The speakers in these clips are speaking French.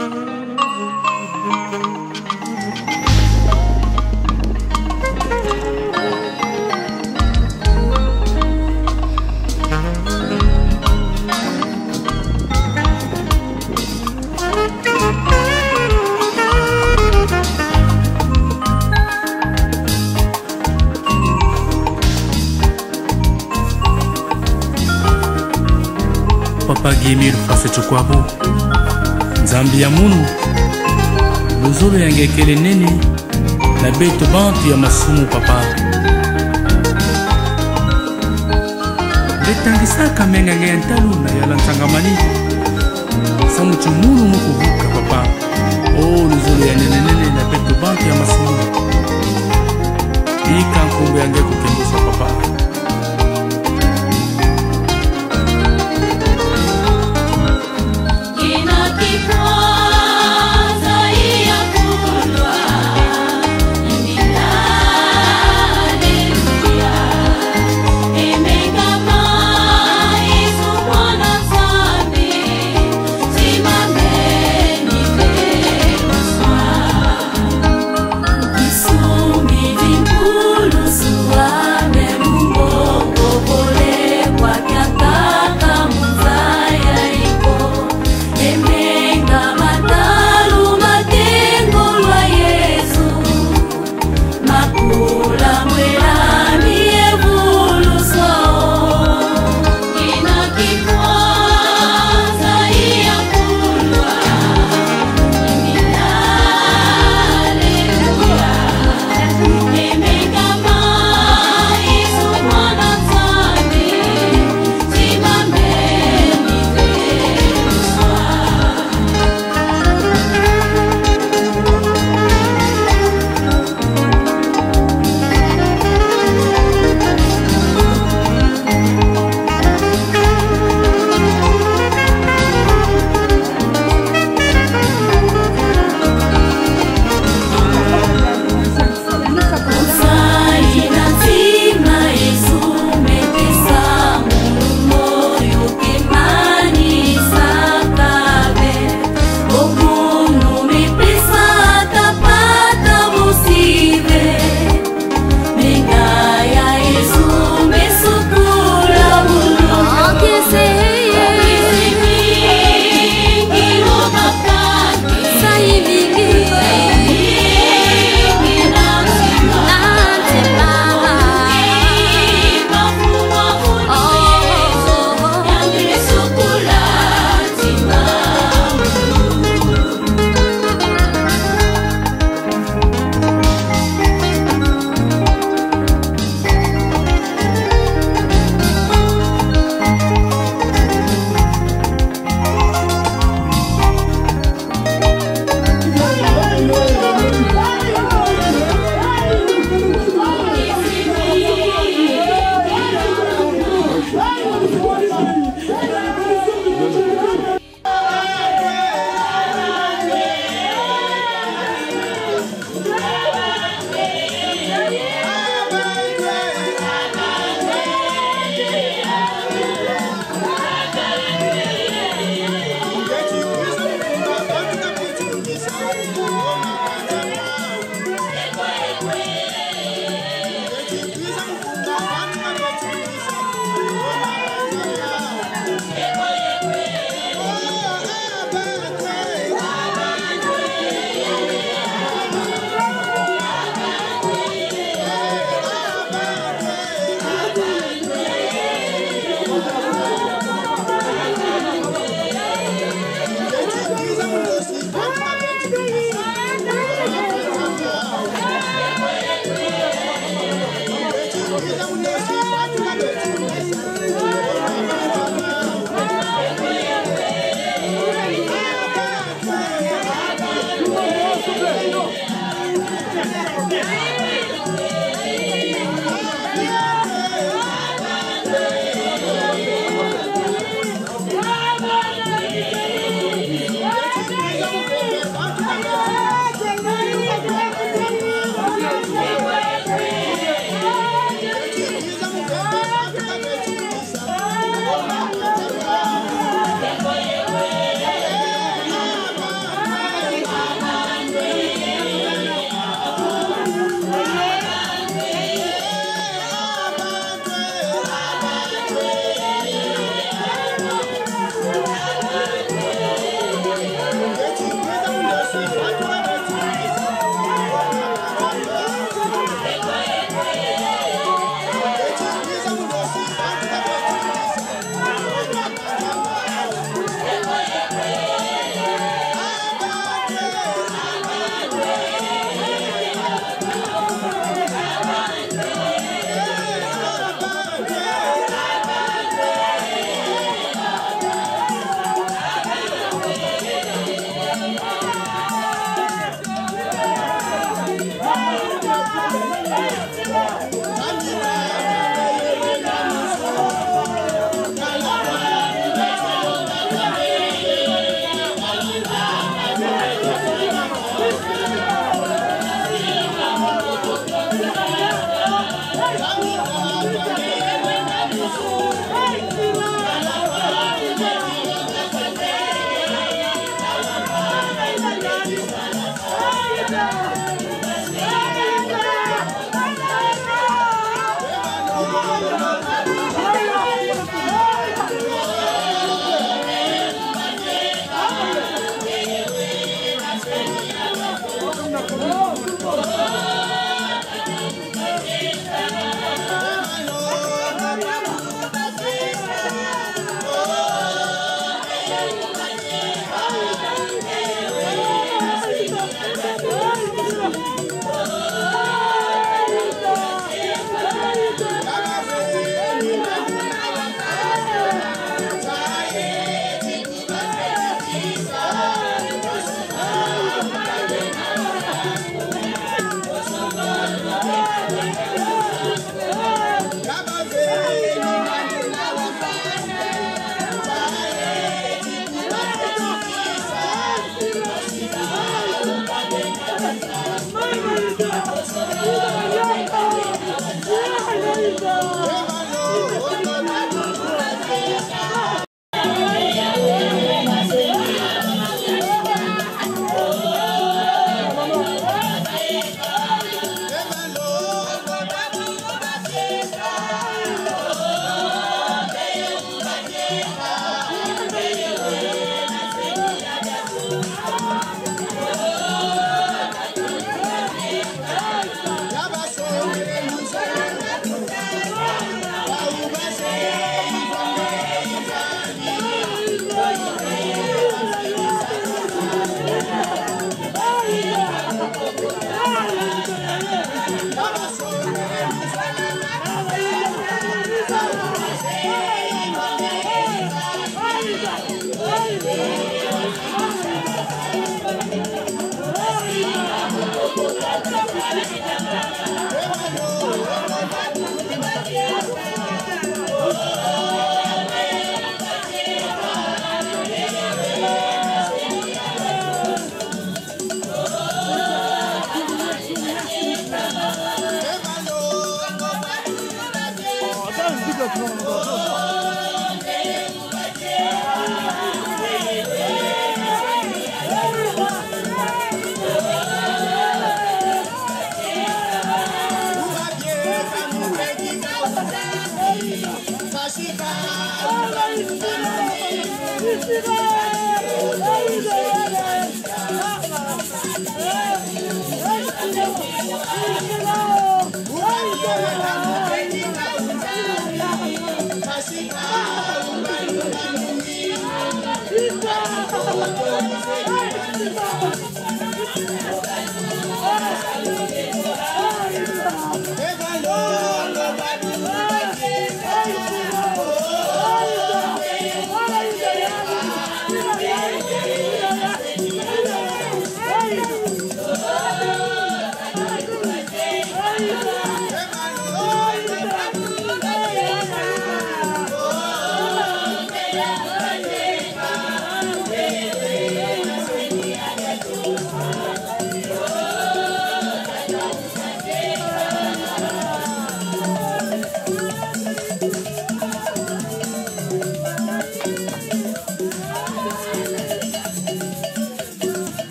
Papa Gamer facet coabo. Nzambi ya munu lozolo yange ekele nene na beto bantu ya masumu papa. Letangisaka mengenge ya ntalo na yala nsangamani samuti munu mokobuka papa. O lozolo ya nenenene na beto bantu ya masumu. Ika nkombo yange kokembusa papa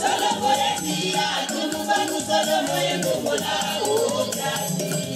Solo poesia, tu mufanu solo moye mufuna ukazi.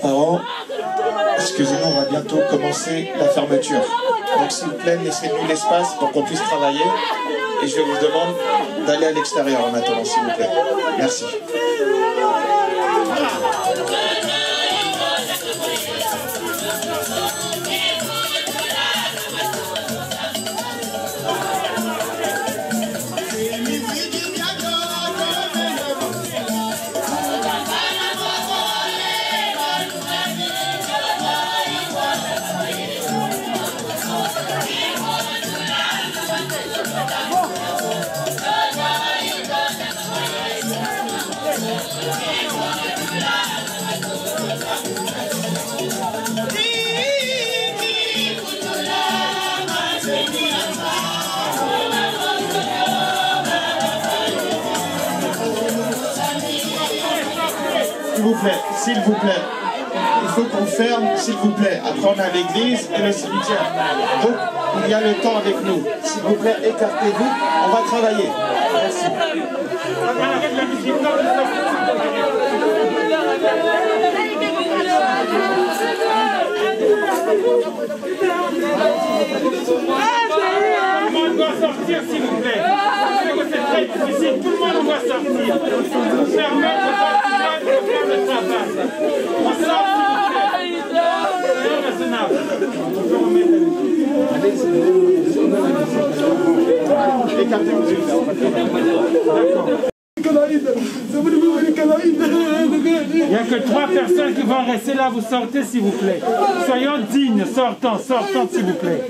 Parents, excusez-nous, on va bientôt commencer la fermeture. Donc s'il vous plaît, laissez-nous l'espace pour qu'on puisse travailler. Et je vous demande d'aller à l'extérieur en attendant, s'il vous plaît. Merci. S'il vous plaît. Il faut qu'on ferme, s'il vous plaît. Après, on a l'église et le cimetière. Donc, il y a le temps avec nous. S'il vous plaît, écartez-vous. On va travailler. Merci. Sortir, s'il vous plaît. Je sais que c'est très difficile. Tout le monde doit sortir. Vous permettre de continuer de faire le travail. On sort, s'il vous plaît. C'est raisonnable. On peut remettre la Écartez-vous, vous. Il n'y a que trois personnes qui vont rester là. Vous sortez, s'il vous plaît. Soyons dignes. Sortons, sortons, s'il vous plaît.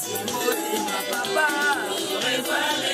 Timothée, ma papa, au revoir.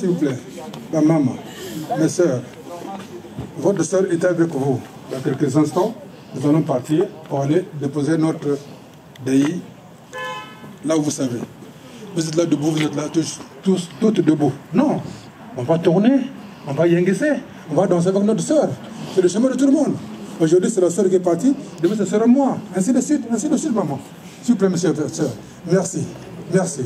S'il vous plaît, ma maman, mes soeurs, votre soeur est avec vous. Dans quelques instants, nous allons partir pour aller déposer notre DI là où vous savez. Vous êtes là debout, vous êtes là tous, tous toutes debout. Non, on va tourner, on va yenguesser, on va danser avec notre soeur. C'est le chemin de tout le monde. Aujourd'hui, c'est la soeur qui est partie, demain, ce sera moi. Ainsi de suite, ainsi de suite, maman. S'il vous plaît, monsieur soeur. Merci, merci.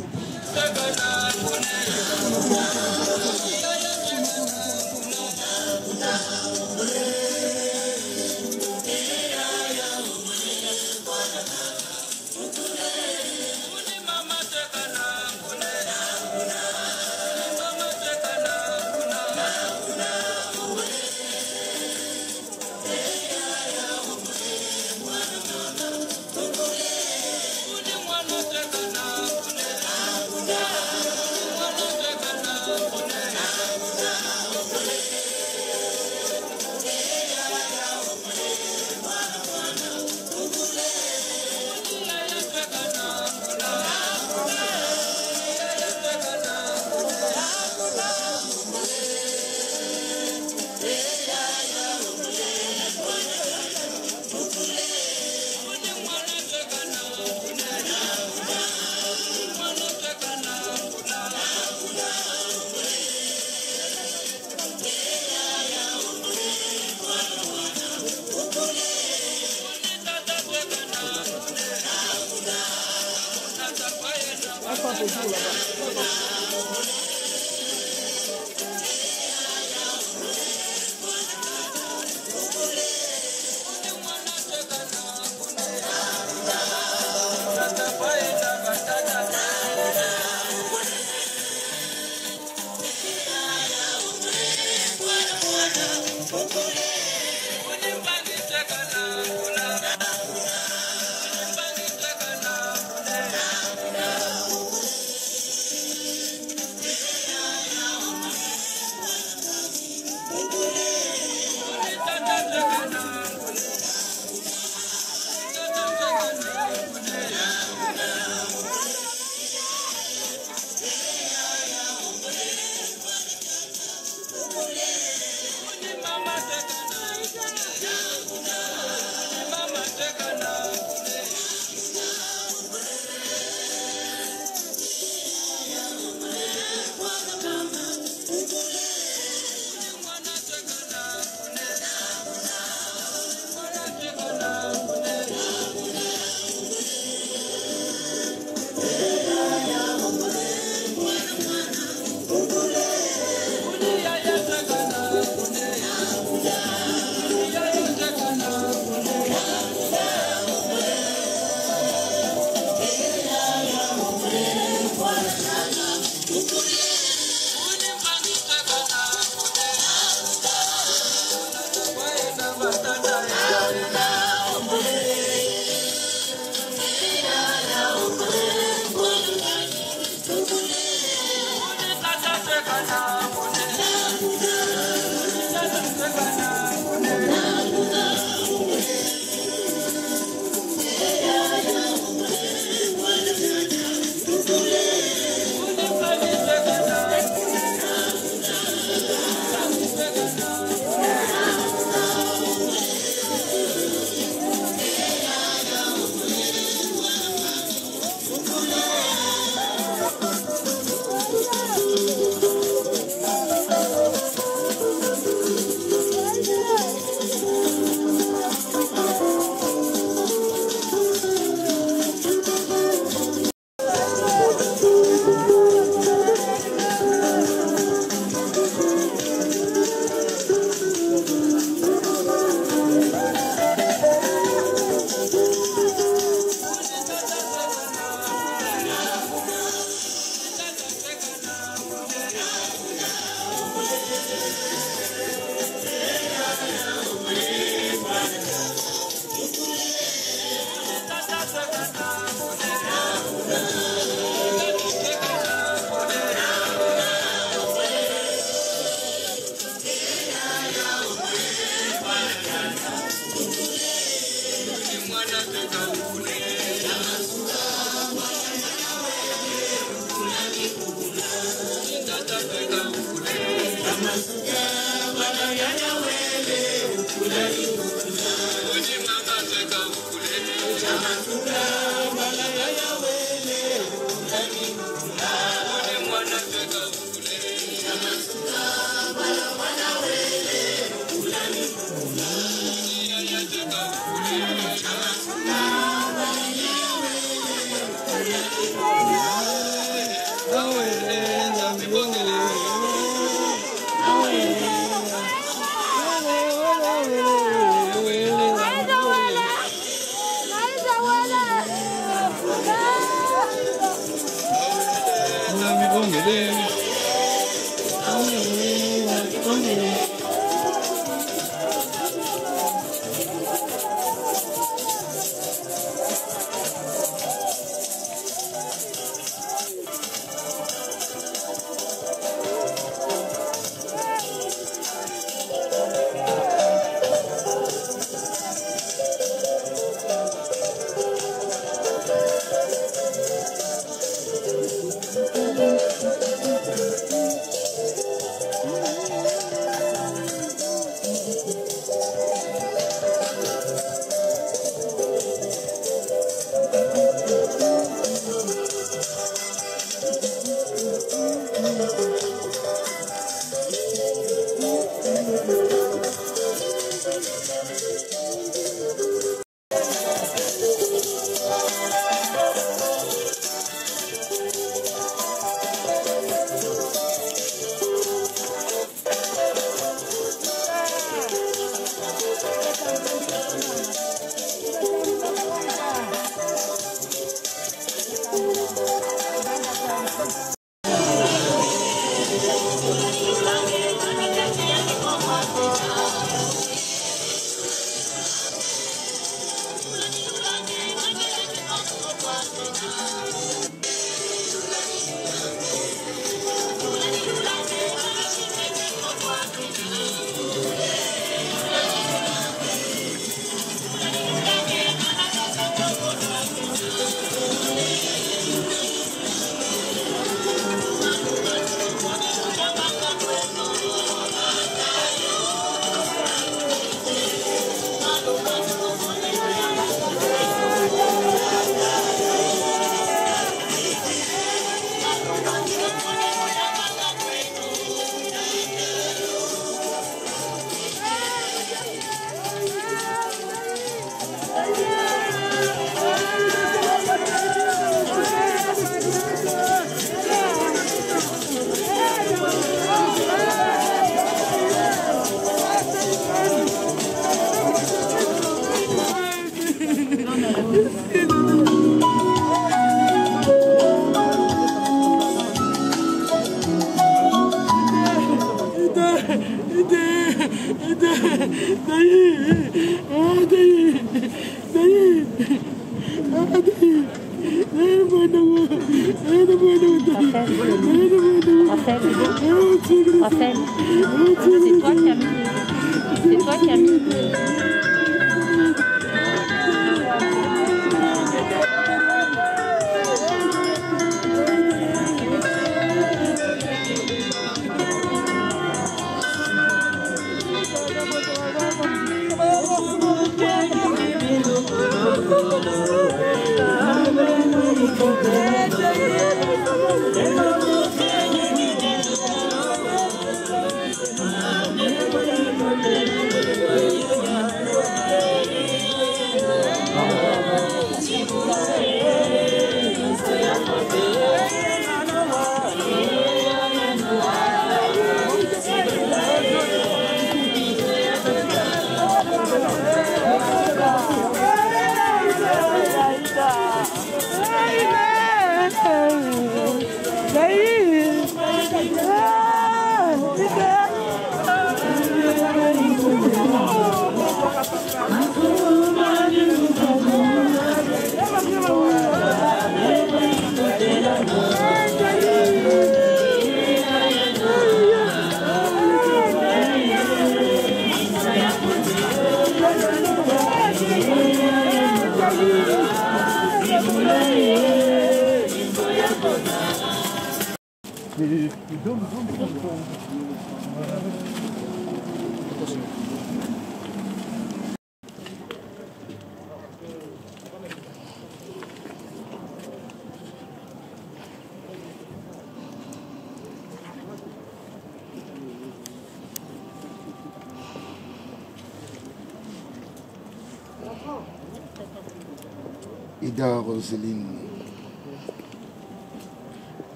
Ida Roseline,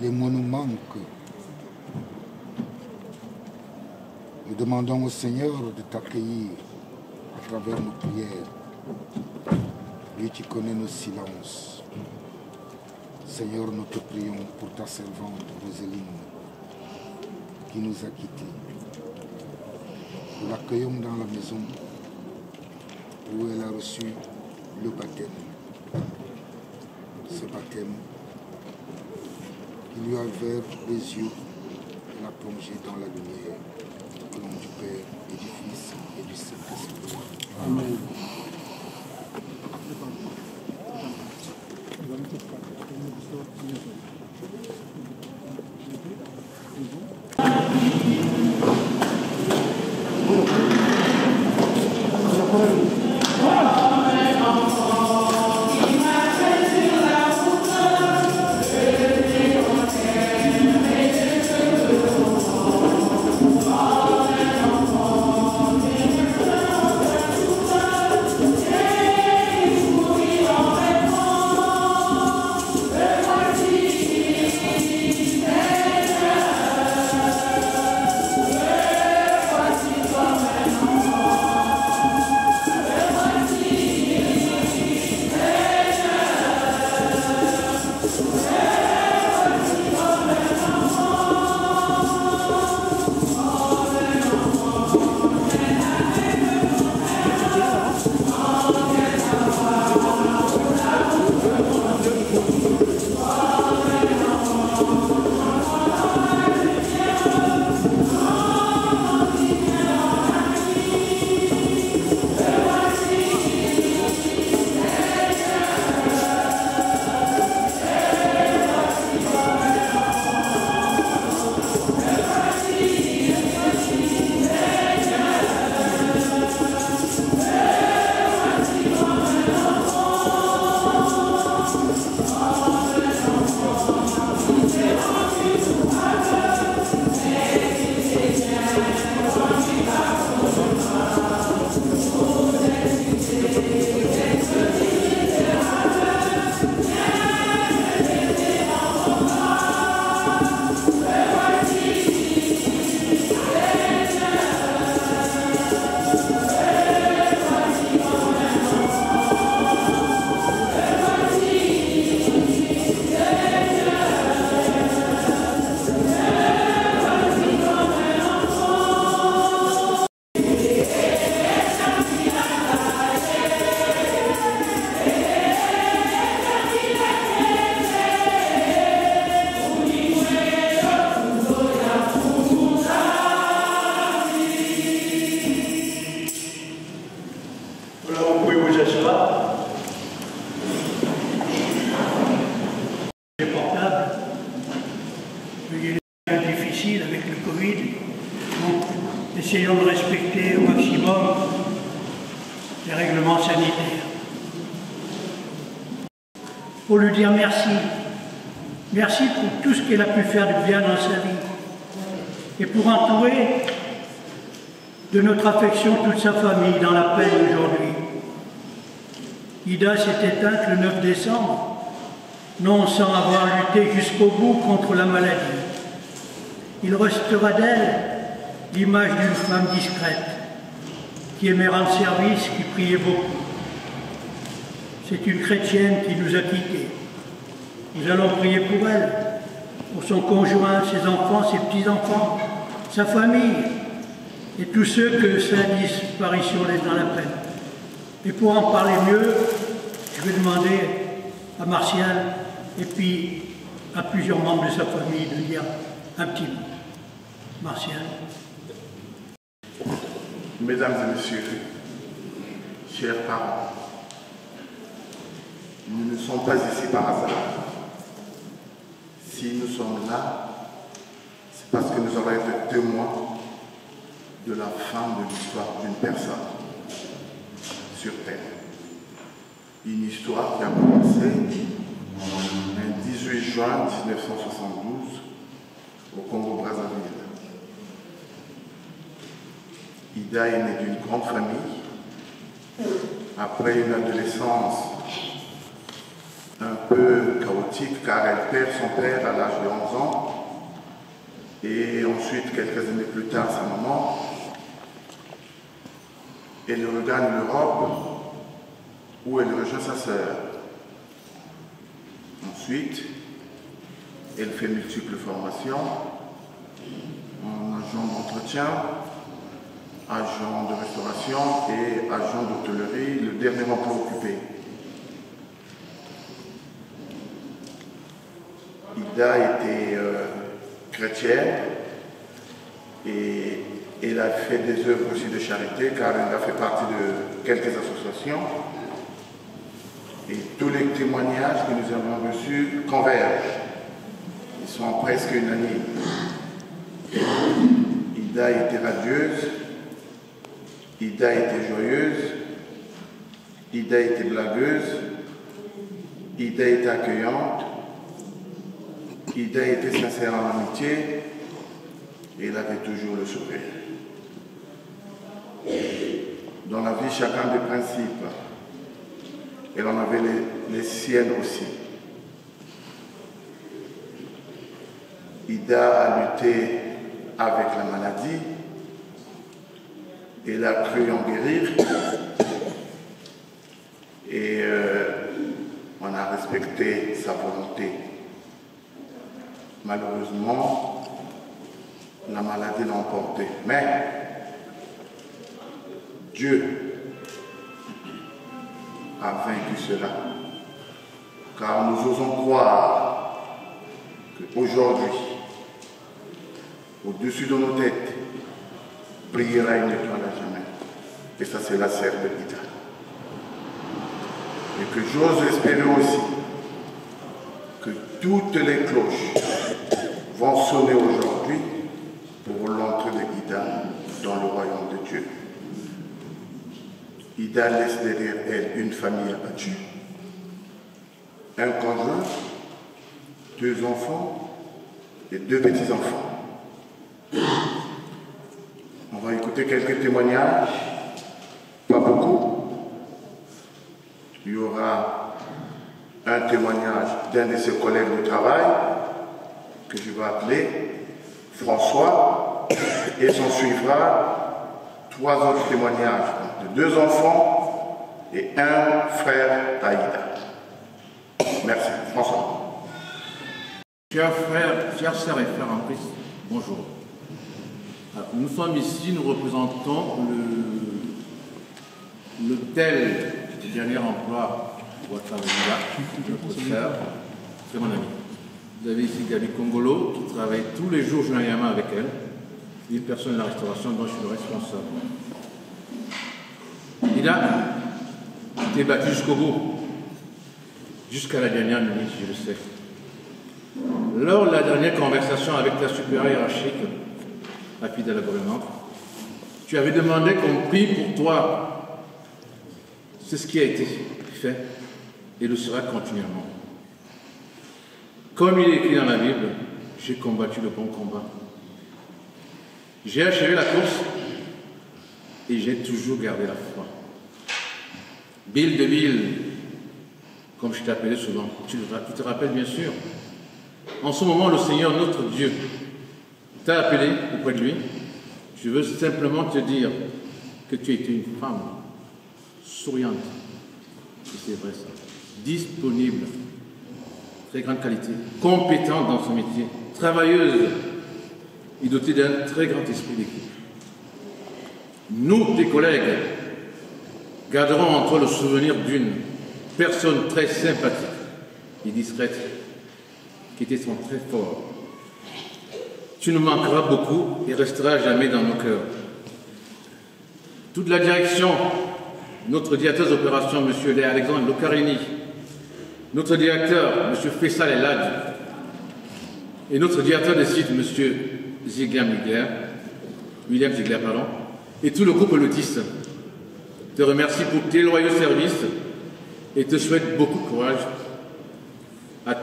les mots nous manquent. Nous demandons au Seigneur de t'accueillir à travers nos prières. Lui qui connaît nos silences. Seigneur, nous te prions pour ta servante Roseline qui nous a quittés. Nous l'accueillons dans la maison où elle a reçu le baptême. Ce baptême qui lui a ouvert les yeux et l'a plongé dans la lumière. Au nom du Père et du Fils et du Saint-Esprit. Amen. Affection toute sa famille dans la peine aujourd'hui. Ida s'est éteinte le 9 décembre, non sans avoir lutté jusqu'au bout contre la maladie. Il restera d'elle l'image d'une femme discrète, qui aimait rendre service, qui priait beaucoup. C'est une chrétienne qui nous a quittés. Nous allons prier pour elle, pour son conjoint, ses enfants, ses petits-enfants, sa famille, tous ceux que sa disparition laisse dans la peine. Et pour en parler mieux, je vais demander à Martial et puis à plusieurs membres de sa famille de dire un petit mot. Martial. Mesdames et messieurs, chers parents, nous ne sommes pas ici par hasard. Si nous sommes là, c'est parce que nous avons été témoins de la fin de l'histoire d'une personne sur Terre. Une histoire qui a commencé le 18 juin 1972 au Congo-Brazzaville. Ida est née d'une grande famille. Après une adolescence peu chaotique car elle perd son père à l'âge de 11 ans et ensuite, quelques années plus tard, sa maman. Elle regagne l'Europe où elle rejoint sa sœur. Ensuite, elle fait multiples formations en agent d'entretien, agent de restauration et agent d'hôtellerie, le dernier emploi occupé. Ida était euh, chrétienne et elle a fait des œuvres aussi de charité car elle a fait partie de quelques associations. Et tous les témoignages que nous avons reçus convergent. Ils sont presque unanimes. Ida était radieuse, Ida était joyeuse, Ida était blagueuse, Ida était accueillante, Ida était sincère en amitié et elle avait toujours le sourire. Dans la vie, chacun des principes, elle en avait les, les siennes aussi. Ida a lutté avec la maladie, elle a cru en guérir et euh, on a respecté sa volonté. Malheureusement, la maladie l'a emporté. Mais Dieu a vaincu cela. Car nous osons croire qu'aujourd'hui, au-dessus de nos têtes, brillera une étoile à jamais. Et ça, c'est la de. Et que j'ose espérer aussi que toutes les cloches vont sonner aujourd'hui pour l'entrée de Ida dans le royaume de Dieu. Ida laisse derrière elle une famille abattue, un conjoint, deux enfants et deux petits-enfants. On va écouter quelques témoignages, pas beaucoup. Il y aura un témoignage d'un de ses collègues de travail que je vais appeler François et s'en suivra trois autres témoignages de deux enfants et un frère d'Aïda. Merci. François. Chers frères, chers sœurs et frères en Christ, bonjour. Nous sommes ici, nous représentons le, le dernier emploi Ouattara c'est mon ami. Vous avez ici Gabi Congolo qui travaille tous les jours journalièrement avec elle, une personne de la restauration dont je suis le responsable. Il a été battu jusqu'au bout, jusqu'à la dernière minute, je le sais. Lors de la dernière conversation avec ta supérieure hiérarchique, la fille de la gouvernante, tu avais demandé qu'on prie pour toi. C'est ce qui a été fait et le sera continuellement. Comme il est écrit dans la Bible, j'ai combattu le bon combat. J'ai achevé la course et j'ai toujours gardé la foi. Bill de Bill, comme je t'appelais souvent, tu te- rappelles bien sûr. En ce moment, le Seigneur, notre Dieu, t'a appelé auprès de lui. Je veux simplement te dire que tu étais une femme souriante, et c'est vrai ça, disponible, très grande qualité, compétente dans son métier, travailleuse. Et dotée d'un très grand esprit d'équipe. Nous, tes collègues, garderons en toi le souvenir d'une personne très sympathique et discrète qui était son très fort. Tu nous manqueras beaucoup et resteras jamais dans nos cœurs. Toute la direction, notre directeur d'opération, M. Alexandre Locarini, notre directeur, M. Fessal Elad, et notre directeur de site, M. Ziegler Miguel, William Ziegler, pardon, et tout le groupe Lotis, te remercie pour tes loyaux services et te souhaite beaucoup de courage. À,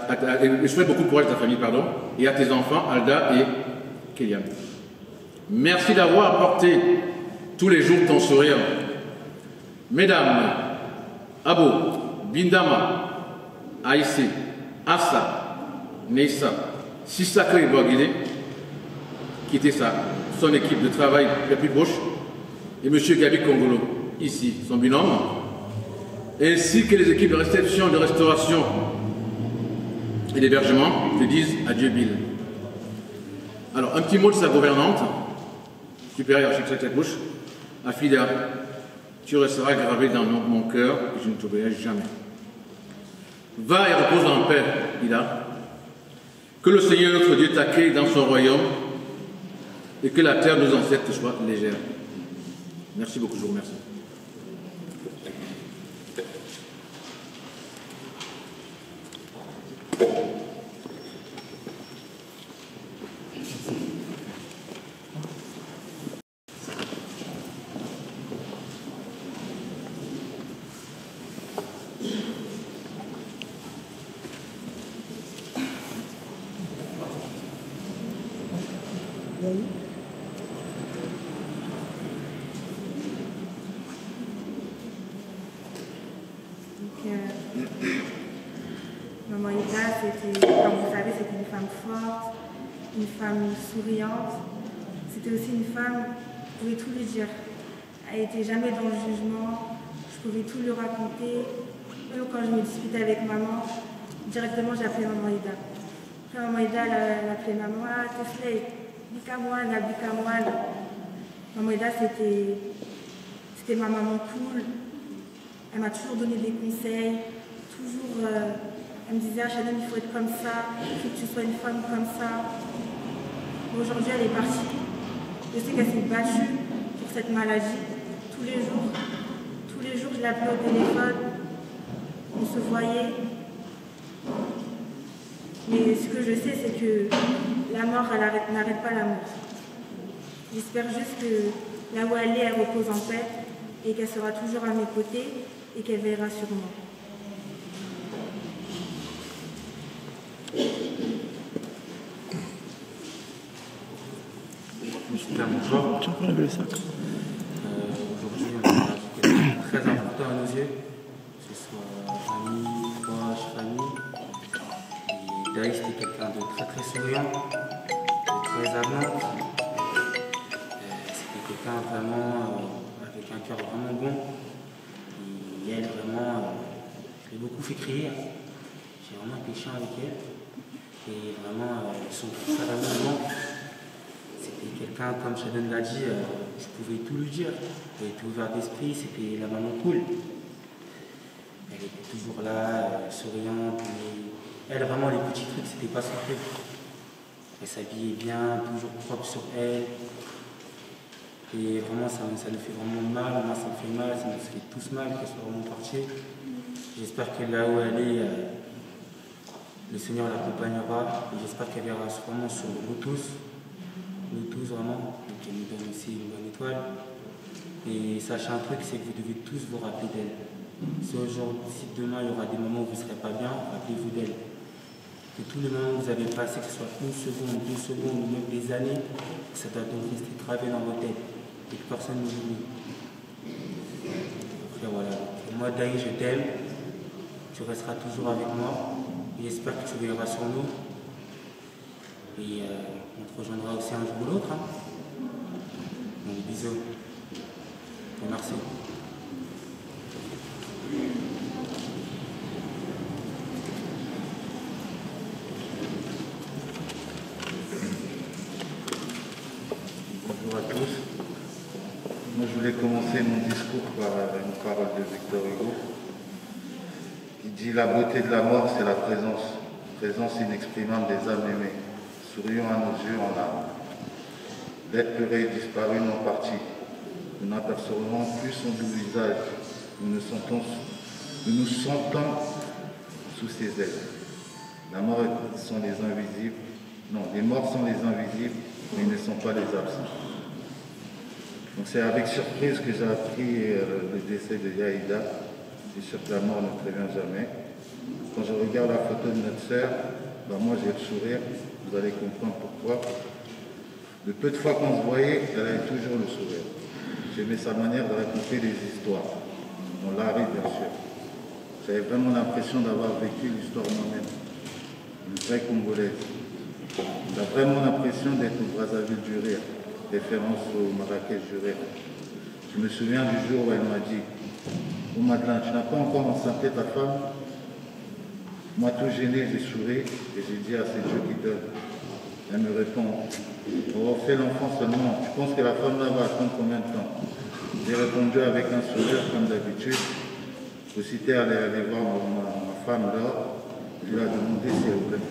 souhaite beaucoup courage à ta famille, pardon, et à tes enfants, Alda et Kélian. Merci d'avoir apporté tous les jours ton sourire. Mesdames, Abo, Bindama, Aïssé, Assa, Neissa, Sissaka et Boaguilé, qui était sa, son équipe de travail la plus proche, et M. Gabi Kongolo, ici, son binôme, ainsi que les équipes de réception, de restauration et d'hébergement, te disent adieu Bill. Alors, un petit mot de sa gouvernante, supérieure à cette bouche, Afida, tu resteras gravé dans mon, mon cœur et je ne t'oublierai jamais. Va et repose en paix, Ida. Que le Seigneur notre Dieu t'accueille dans son royaume et que la terre de nos ancêtres soit légère. Merci beaucoup, je vous remercie. Donc, euh, Maman Ida, c'était, comme vous savez, c'était une femme forte, une femme souriante. C'était aussi une je pouvais tout lui dire. Elle n'était jamais dans le jugement, je pouvais tout lui raconter. Quand je me disputais avec maman, directement j'appelais Maman Ida. Après, Maman Ida, elle, appelait maman, ah, Bikamoine, Bikamoine. Maman Ida, c'était, c'était ma maman cool. Elle m'a toujours donné des conseils, toujours, euh, elle me disait, ah, Chanel, il faut être comme ça, il faut que tu sois une femme comme ça. Aujourd'hui, elle est partie. Je sais qu'elle s'est battue pour cette maladie, tous les jours. Tous les jours, je l'appelais au téléphone, on se voyait. Mais ce que je sais, c'est que la mort, elle arrête- n'arrête pas l'amour. J'espère juste que là où elle est, elle repose en paix et qu'elle sera toujours à mes côtés et qu'elle veillera sur moi. Super, bonjour. Euh, Aujourd'hui, on a quelqu'un très important à nos yeux, que ce soit famille, proche, famille. Et Daïs était quelqu'un de très très souriant, de très avenant. C'était quelqu'un vraiment avec un cœur vraiment bon. Et vraiment, je l'ai beaucoup fait crier. J'ai vraiment chiant avec elle. Et vraiment, euh, son frère quelqu'un, comme Shannon l'a dit, euh, je pouvais tout lui dire. Elle était ouverte d'esprit, c'était la maman cool. Elle était toujours là, euh, souriante. elle, vraiment, les petits trucs, c'était pas son truc. Elle s'habillait bien, toujours propre sur elle. Et vraiment, ça, ça nous fait vraiment mal. Moi, ça me fait mal, ça nous fait tous mal qu'elle soit vraiment partie. J'espère que là où elle est, euh, le Seigneur l'accompagnera. J'espère qu'elle verra vraiment sur nous tous nous tous vraiment, et qu'elle nous donne aussi une bonne étoile. Et sachez un truc, c'est que vous devez tous vous rappeler d'elle. Si aujourd'hui, si demain il y aura des moments où vous ne serez pas bien, rappelez-vous d'elle. Que tous les moments que vous avez passés, que ce soit une seconde, deux secondes ou même des années, ça doit donc rester gravé dans votre tête et que personne ne vous oublie. Après voilà, moi Daï, je t'aime, tu resteras toujours avec moi j'espère que tu veilleras sur nous. Et euh, on te rejoindra aussi un jour ou l'autre. Hein. Donc bisous. Et merci. Bonjour à tous. Moi, je voulais commencer mon discours par une parole de Victor Hugo. Il dit La beauté de la mort, c'est la présence, présence inexprimable des âmes aimées. Sourions à nos yeux en âme. L'être disparu non parti. Nous n'apercevons plus son doux visage. Nous nous sentons, nous nous sentons sous ses ailes. La mort sont les invisibles. Non, les morts sont les invisibles, mais ils ne sont pas les absents. Donc c'est avec surprise que j'ai appris euh, le décès de Yaïda. C'est sûr que la mort ne prévient jamais. Quand je regarde la photo de notre sœur, ben moi j'ai le sourire, vous allez comprendre pourquoi. Le peu de fois qu'on se voyait, elle avait toujours le sourire. J'aimais sa manière de raconter des histoires, dans l'art bien sûr. J'avais vraiment l'impression d'avoir vécu l'histoire moi-même. Une vraie Congolaise. On a vraiment l'impression d'être au Brazzaville du rire, référence au Marrakech du rire. Je me souviens du jour où elle m'a dit Oh Madeleine, tu n'as pas encore enceinté ta femme? Moi, tout gêné, j'ai souri et j'ai dit Ah, c'est Dieu qui donne. Elle me répond On refait l'enfant seulement. Tu penses que la femme là va attendre combien de temps? J'ai répondu avec un sourire, comme d'habitude. Aussitôt, elle est allée voir ma femme là. Je lui ai demandé si elle voulait.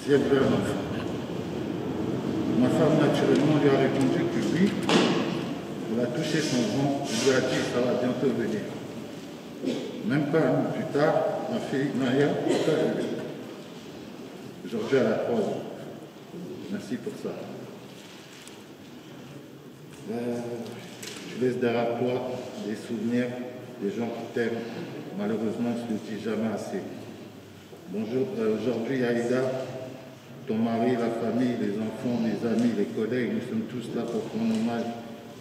Si elle voulait un enfant. Ma femme, naturellement, lui a répondu que oui. Elle a touché son ventre. Elle lui a dit Ça va bientôt venir. Même pas un an plus tard, ma fille Maya est arrivée. Aujourd'hui, elle a 3 ans. Merci pour ça. Euh, je laisse derrière toi des souvenirs des gens qui t'aiment. Malheureusement, je ne dis jamais assez. Bonjour, euh, aujourd'hui, Aïda, ton mari, la famille, les enfants, les amis, les collègues, nous sommes tous là pour rendre hommage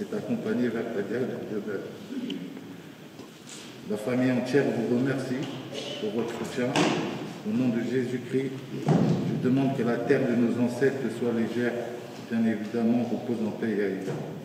et t'accompagner vers ta diade de belle. La famille entière vous remercie pour votre soutien. Au nom de Jésus-Christ, je demande que la terre de nos ancêtres soit légère. Bien évidemment, repose en paix, Aïda. Merci.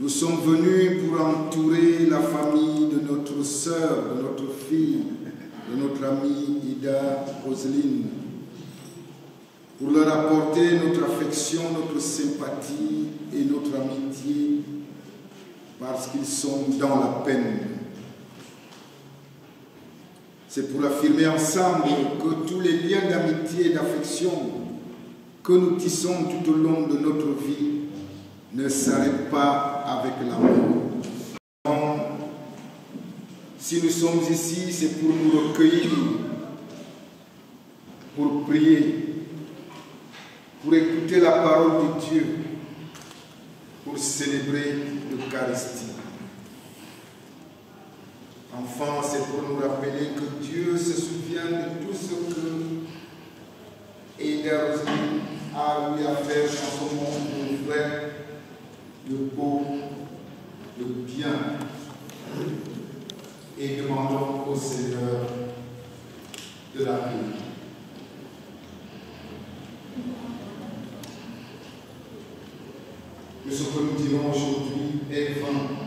Nous sommes venus pour entourer la famille de notre sœur, de notre fille, de notre amie Ida Roseline, pour leur apporter notre affection, notre sympathie et notre amitié, parce qu'ils sont dans la peine. C'est pour affirmer ensemble que tous les liens d'amitié et d'affection que nous tissons tout au long de notre vie ne s'arrête pas avec l'amour. Si nous sommes ici, c'est pour nous recueillir, pour prier, pour écouter la parole de Dieu, pour célébrer l'Eucharistie. Enfin, c'est pour nous rappeler que Dieu se souvient de tout ce que Roseline a eu à faire dans ce monde de vrai le beau, le bien. Et demandons au Seigneur de la paix. Que ce que nous dirons aujourd'hui est vain.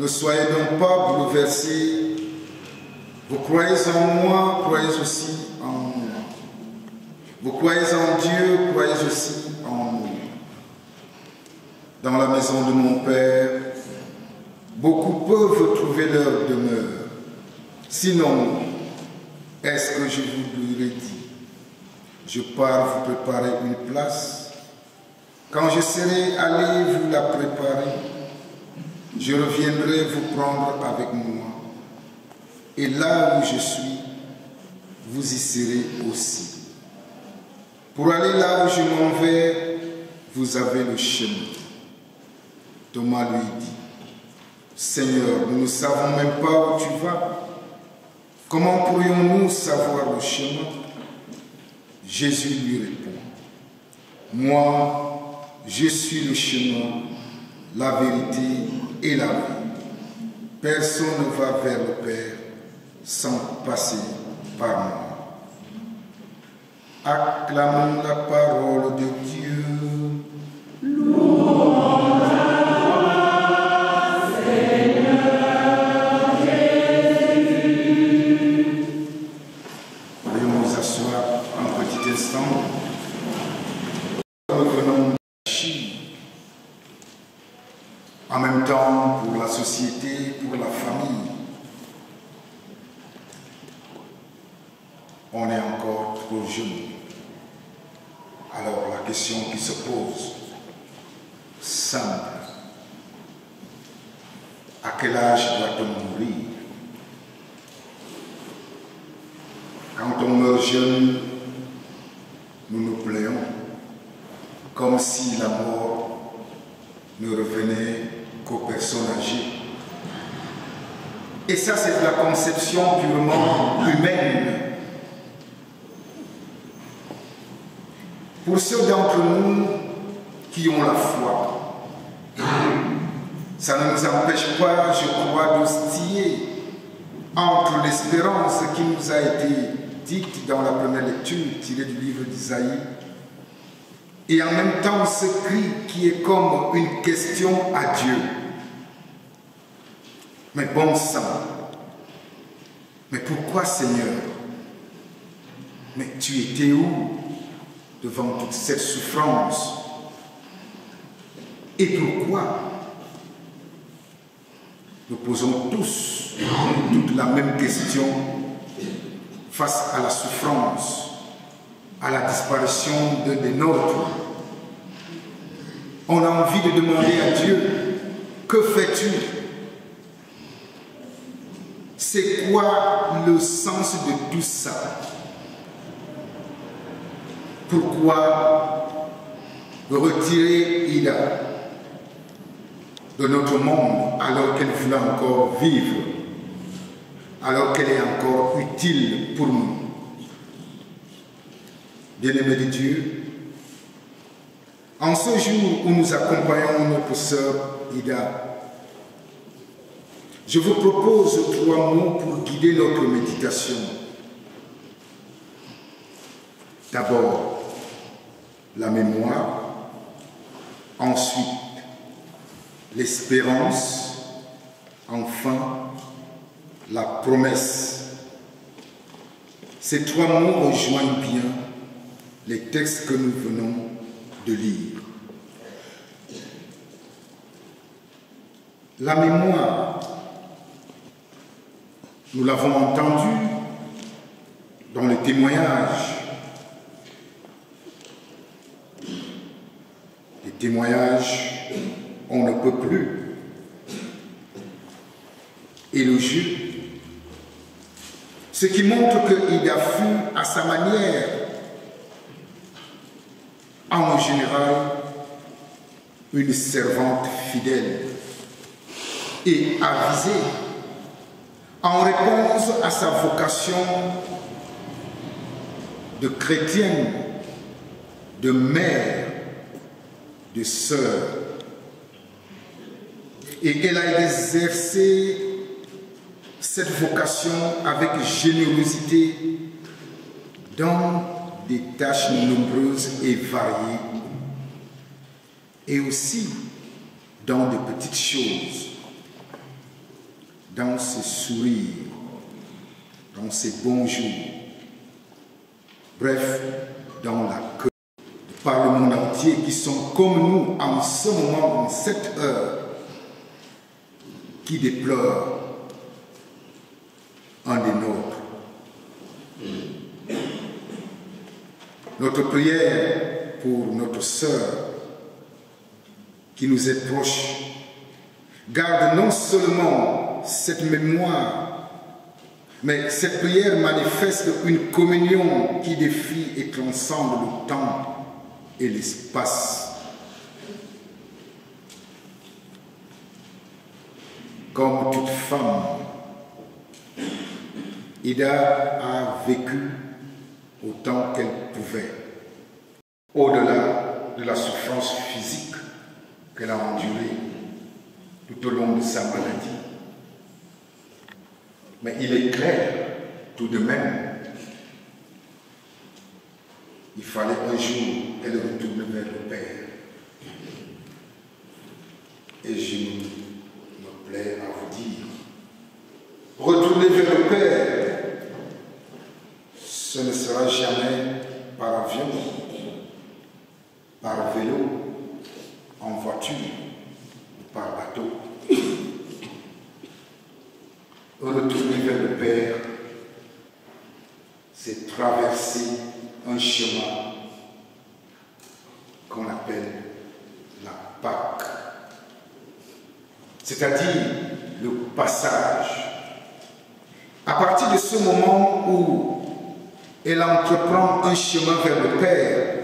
Ne soyez donc pas bouleversés, vous croyez en moi, croyez aussi en moi. Vous croyez en Dieu, croyez aussi en moi. Dans la maison de mon Père, beaucoup peuvent trouver leur demeure. Sinon, est-ce que je vous l'aurais dit Je pars vous préparer une place. Quand je serai allé vous la préparer, je reviendrai vous prendre avec moi. Et là où je suis, vous y serez aussi. Pour aller là où je m'en vais, vous avez le chemin. Thomas lui dit, Seigneur, nous ne savons même pas où tu vas. Comment pourrions-nous savoir le chemin? Jésus lui répond, Moi, je suis le chemin, la vérité et la vie. Personne ne va vers le Père sans passer par moi. Acclamons la parole de Dieu. Veuillons nous asseoir un petit instant. Nous venons d'agir en même temps pour la société, pour la famille. On est encore trop jeune. Alors la question qui se pose, simple, à quel âge doit-on mourir Quand on meurt jeune, nous nous plaignons comme si la mort ne revenait qu'aux personnes âgées. Et ça, c'est de la conception purement humaine. Pour ceux d'entre nous qui ont la foi, ça ne nous empêche pas, je crois, d'hostiller entre l'espérance qui nous a été dite dans la première lecture tirée du livre d'Isaïe et en même temps ce cri qui est comme une question à Dieu. Mais bon sang, mais pourquoi Seigneur? Mais tu étais où devant toute cette souffrance? Et pourquoi Nous posons tous la même question face à la souffrance, à la disparition de, des nôtres. On a envie de demander à Dieu, que fais-tu? C'est quoi le sens de tout ça? Pourquoi retirer Ida de notre monde alors qu'elle voulait encore vivre, alors qu'elle est encore utile pour nous? Bien-aimés de Dieu, en ce jour où nous accompagnons notre sœur Ida, je vous propose trois mots pour guider notre méditation. D'abord, la mémoire, ensuite, l'espérance, enfin, la promesse. Ces trois mots rejoignent bien les textes que nous venons de lire. La mémoire, nous l'avons entendu dans les témoignages. Les témoignages, on ne peut plus. élogieux, ce qui montre que Ida fut à sa manière, en général, une servante fidèle et avisée en réponse à sa vocation de chrétienne, de mère, de sœur. Et elle a exercé cette vocation avec générosité dans des tâches nombreuses et variées. Et aussi dans de petites choses, dans ses sourires, dans ses bons jours, bref, dans la queue par le monde entier qui sont comme nous en ce moment, en cette heure, qui déplorent un des nôtres. Notre prière pour notre sœur qui nous est proche garde non seulement cette mémoire, mais cette prière manifeste une communion qui défie et transcende le temps et l'espace. Comme toute femme, Ida a vécu autant qu'elle pouvait, au-delà de la souffrance physique qu'elle a endurée tout au long de sa maladie. Mais il est clair tout de même, il fallait un jour qu'elle retourne vers le Père. Et je me plais à vous dire, retourner vers le Père, ce ne sera jamais par avion, par vélo, en voiture ou par bateau. Retourner vers le Père, c'est traverser un chemin qu'on appelle la Pâque, c'est-à-dire le passage. À partir de ce moment où elle entreprend chemin vers le Père,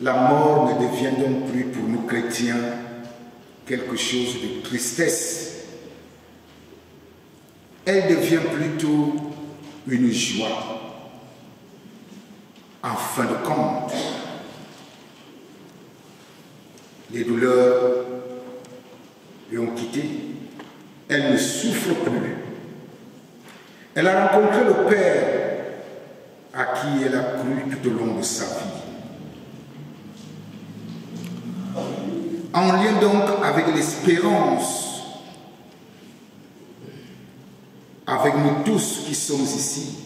la mort ne devient donc plus pour nous chrétiens quelque chose de tristesse. Elle devient plutôt une joie. En fin de compte, les douleurs lui ont quitté. Elle ne souffre plus. Elle a rencontré le Père à qui elle a cru sa vie. En lien donc avec l'espérance, avec nous tous qui sommes ici,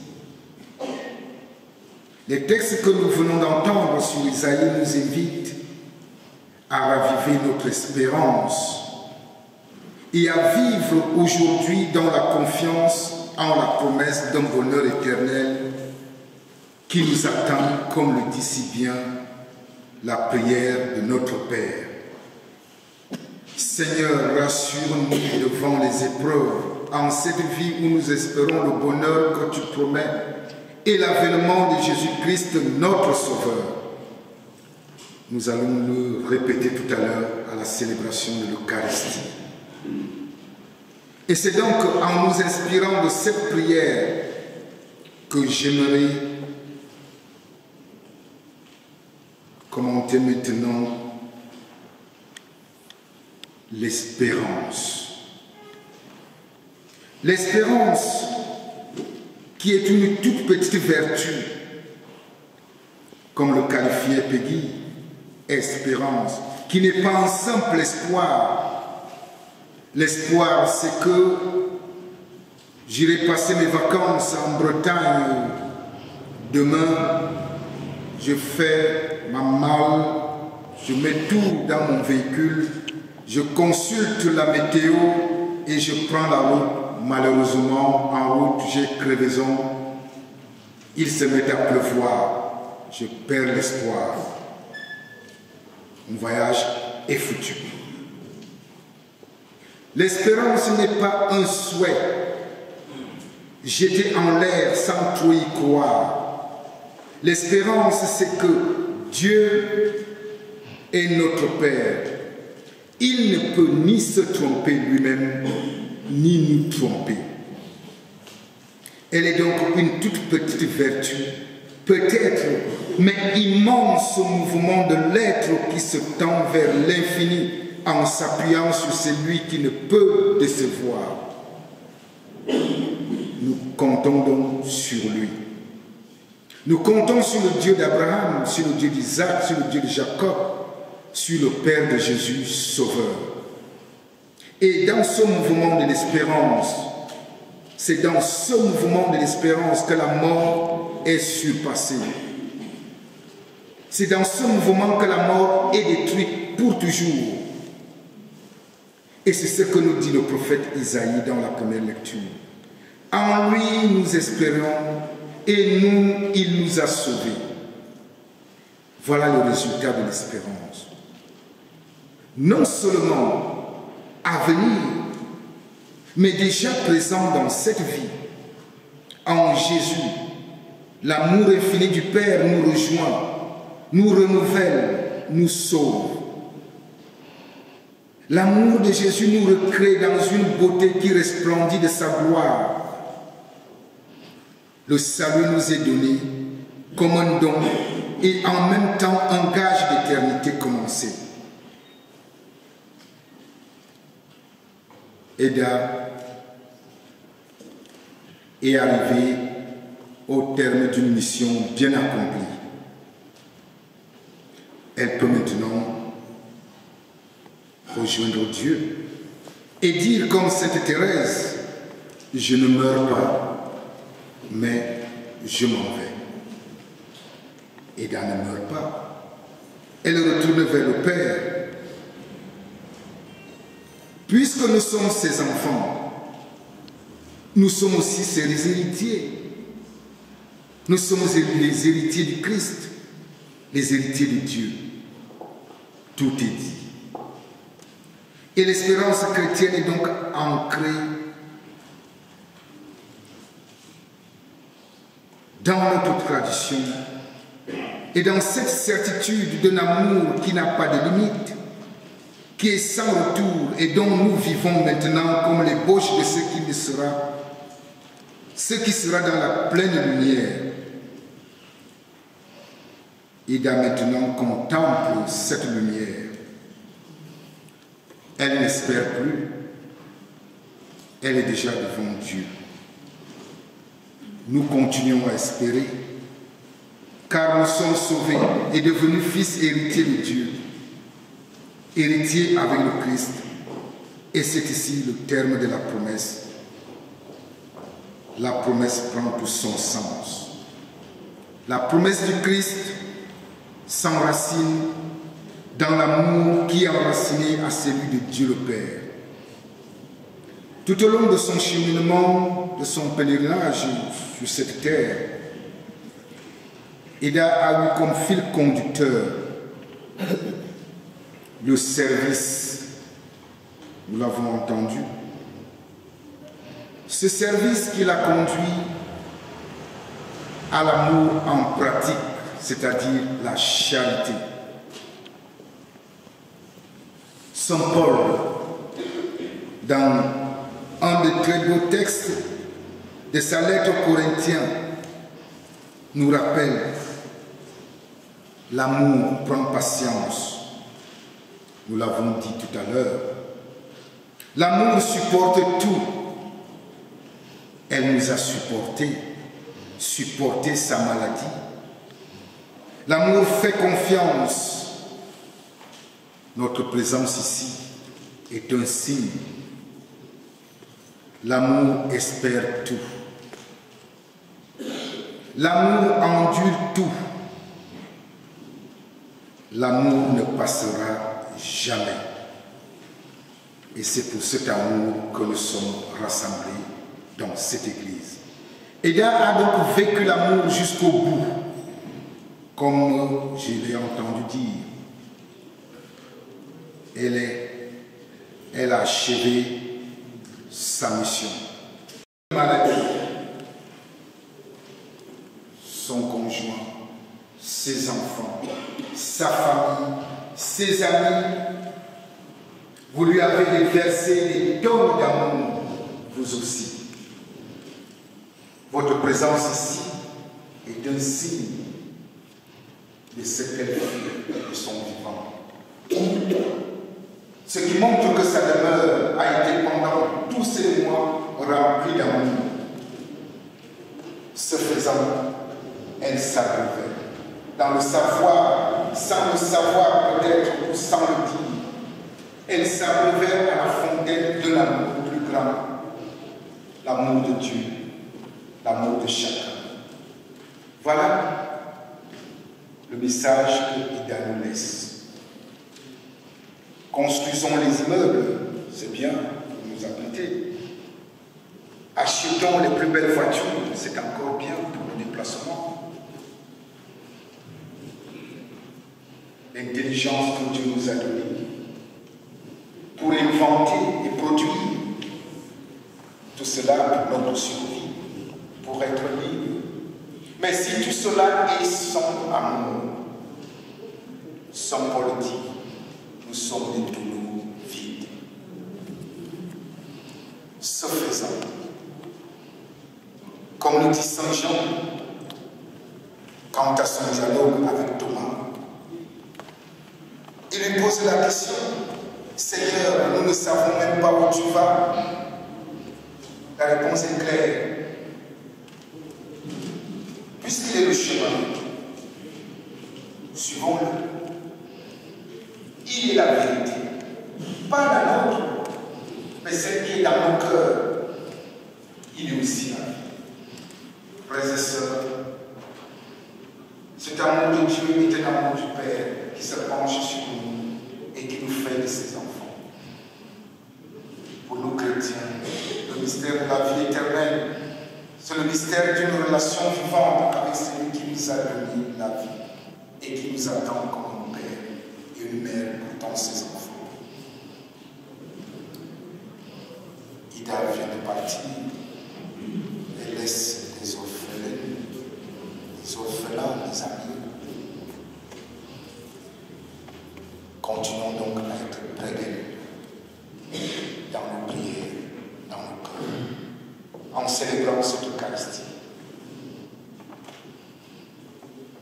les textes que nous venons d'entendre sur Isaïe nous invitent à raviver notre espérance et à vivre aujourd'hui dans la confiance en la promesse d'un bonheur éternel qui nous attend, comme le dit si bien la prière de notre Père. Seigneur, rassure-nous devant les épreuves, en cette vie où nous espérons le bonheur que tu promets et l'avènement de Jésus-Christ, notre Sauveur. Nous allons le répéter tout à l'heure à la célébration de l'Eucharistie. Et c'est donc en nous inspirant de cette prière que j'aimerais commenter maintenant l'espérance? L'espérance qui est une toute petite vertu, comme le qualifiait Peggy, espérance, qui n'est pas un simple espoir. L'espoir, c'est que j'irai passer mes vacances en Bretagne. Demain, je fais ma malle, je mets tout dans mon véhicule, je consulte la météo et je prends la route. Malheureusement, en route, j'ai crevaison. Il se met à pleuvoir. Je perds l'espoir. Mon voyage est foutu. L'espérance n'est pas un souhait jeté en l'air sans trop y croire. L'espérance, c'est que Dieu est notre Père. Il ne peut ni se tromper lui-même, ni nous tromper. Elle est donc une toute petite vertu, peut-être, mais immense mouvement de l'être qui se tend vers l'infini en s'appuyant sur celui qui ne peut décevoir. Nous comptons donc sur lui. Nous comptons sur le Dieu d'Abraham, sur le Dieu d'Isaac, sur le Dieu de Jacob, sur le Père de Jésus Sauveur. Et dans ce mouvement de l'espérance, c'est dans ce mouvement de l'espérance que la mort est surpassée. C'est dans ce mouvement que la mort est détruite pour toujours. Et c'est ce que nous dit le prophète Isaïe dans la première lecture. En lui nous espérons et nous, il nous a sauvés. Voilà le résultat de l'espérance. Non seulement à venir, mais déjà présent dans cette vie. En Jésus, l'amour infini du Père nous rejoint, nous renouvelle, nous sauve. L'amour de Jésus nous recrée dans une beauté qui resplendit de sa gloire. Le salut nous est donné comme un don et en même temps un gage d'éternité commencée. Eda est arrivé au terme d'une mission bien accomplie. Elle peut maintenant rejoindre Dieu et dire comme Sainte Thérèse, je ne meurs pas, mais je m'en vais. Eda ne meurt pas. Elle retourne vers le Père. Puisque nous sommes ses enfants, nous sommes aussi ses héritiers. Nous sommes les héritiers du Christ, les héritiers de Dieu. Tout est dit. Et l'espérance chrétienne est donc ancrée dans notre tradition et dans cette certitude d'un amour qui n'a pas de limite, qui est sans retour et dont nous vivons maintenant comme l'ébauche de ce qui sera, ce qui sera dans la pleine lumière. Ida maintenant contemple cette lumière. Elle n'espère plus. Elle est déjà devant Dieu. Nous continuons à espérer, car nous sommes sauvés et devenus fils héritiers de Dieu, héritiers avec le Christ. Et c'est ici le terme de la promesse. La promesse prend tout son sens. La promesse du Christ s'enracine dans l'amour qui est enraciné à celui de Dieu le Père. Tout au long de son cheminement, de son pèlerinage sur cette terre, Ida a eu comme fil conducteur le service. Nous l'avons entendu. Ce service qui l'a conduit à l'amour en pratique, c'est-à-dire la charité. Saint Paul, dans un des très beaux textes de sa lettre aux Corinthiens, nous rappelle l'amour prend patience. Nous l'avons dit tout à l'heure. L'amour supporte tout. Elle nous a supporté, supporté sa maladie. L'amour fait confiance. Notre présence ici est un signe. L'amour espère tout. L'amour endure tout. L'amour ne passera jamais. Et c'est pour cet amour que nous sommes rassemblés dans cette église. Eda a donc vécu l'amour jusqu'au bout, comme je l'ai entendu dire. Elle, elle a achevé sa mission. Maladie, son conjoint, ses enfants, sa famille, ses amis, vous lui avez versé des tonnes d'amour, vous aussi. Votre présence ici est un signe de ce qu'elle fait de son vivant. Ce qui montre que sa demeure a été pendant tous ces mois remplie d'amour. Ce faisant, elle s'abreuve dans le savoir sans le savoir peut-être ou sans le dire, elle s'arrivait à la fontaine de l'amour plus grand, l'amour de Dieu, l'amour de chacun. Voilà le message que Ida nous laisse. Construisons les immeubles, c'est bien pour nous habiter. Achetons les plus belles voitures, c'est encore bien pour le déplacement. L'intelligence que Dieu nous a donnée pour inventer et produire tout cela pour notre survie, pour être libre. Mais si tout cela est sans amour, sans politique, nous sommes des toulouse vides. Ce faisant, comme nous dit Saint Jean, quant à son dialogue avec Thomas, il lui pose la question, Seigneur, nous ne savons même pas où tu vas. La réponse est claire. Puisqu'il est le chemin, suivons-le. Il est la vérité. Pas la nôtre, mais celle qui est dans nos cœurs. Il est aussi la vie. Frères et sœurs, cet amour de Dieu est un amour du Père qui se penche sur nous et qui nous fait de ses enfants. Pour nous chrétiens, le mystère de la vie éternelle, c'est le mystère d'une relation vivante avec celui qui nous a donné la vie et qui nous attend et une mère pour ses enfants. Ida vient de partir et laisse des orphelins, des orphelins, des amis. Continuons donc à être près d'elle, dans nos prières, dans nos cœurs, en célébrant cette Eucharistie.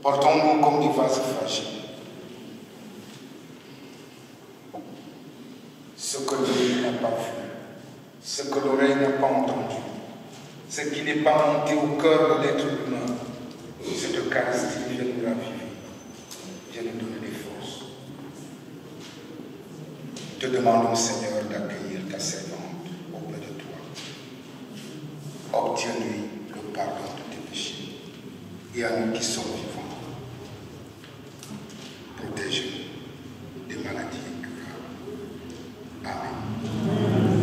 Portons-nous comme des vases fragiles. Ce que l'œil n'a pas vu, ce que l'oreille n'a pas entendu, ce qui n'est pas monté au cœur de l'être humain, cette Eucharistie vient nous raviver, vient nous donner des forces. Te demandons, Seigneur, d'accueillir ta servante auprès de toi. Obtiens-lui le pardon de tes péchés et à nous qui sommes vivants. Protège-nous des maladies Amém.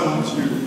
En Dieu Père, Fils et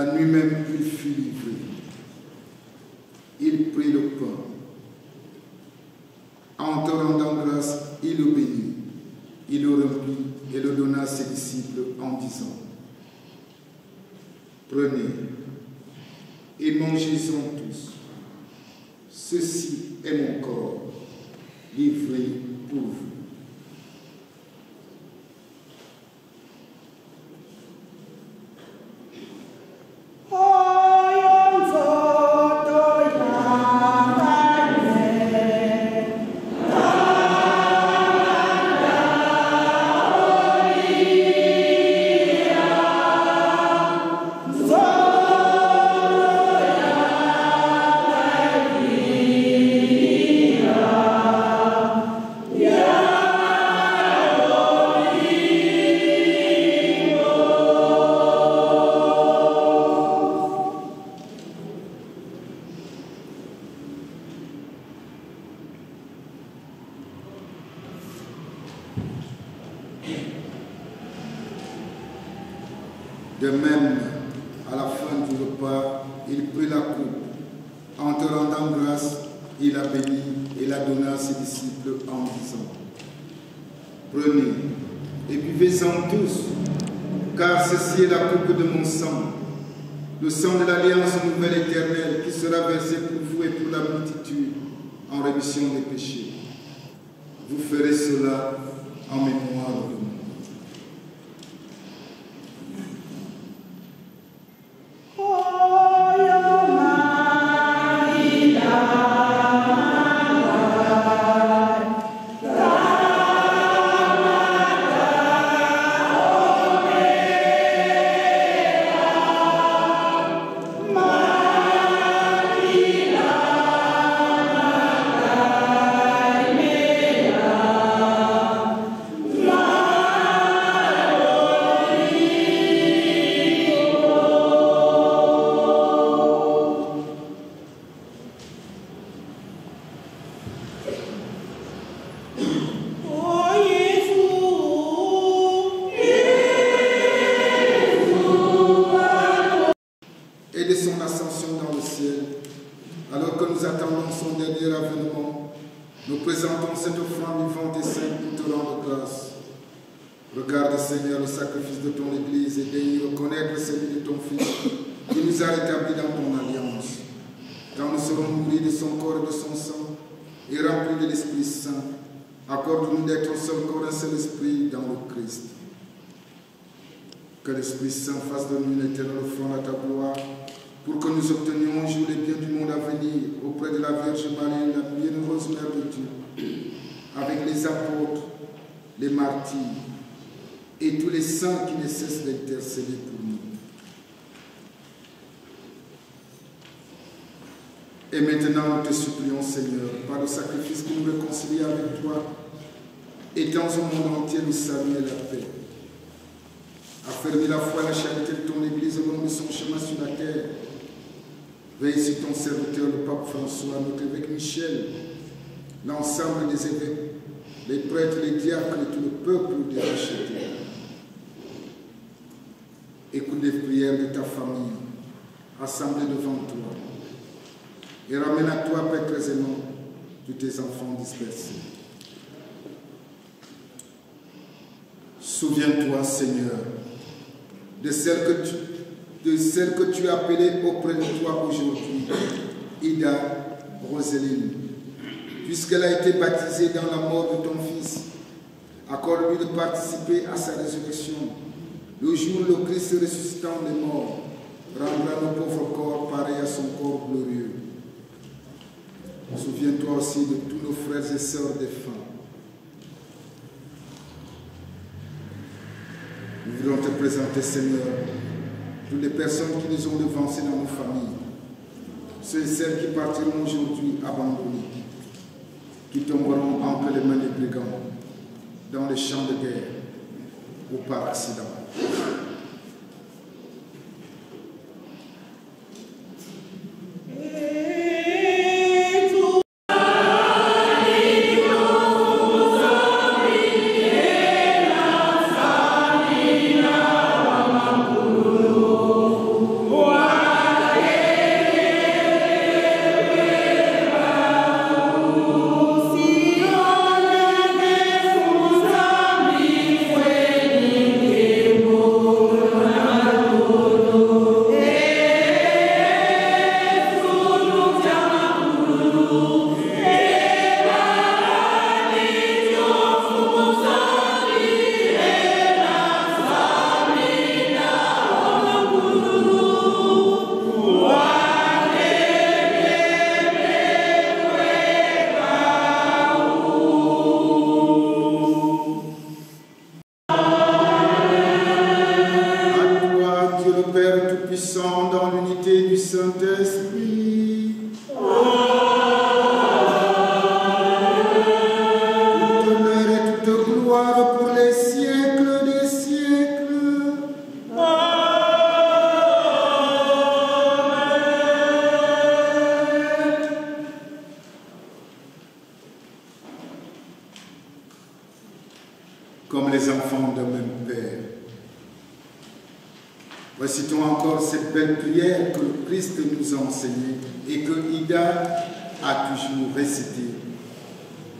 La nuit même, il fut livré. Il prit le pain. En te rendant grâce, il le bénit. Il le remplit et le donna à ses disciples en disant, Prenez et mangez-en tous. Ceci est mon corps livré pour vous.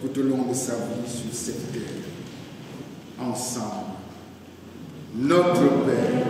tout au long de sa vie sur cette terre. Ensemble, notre Père,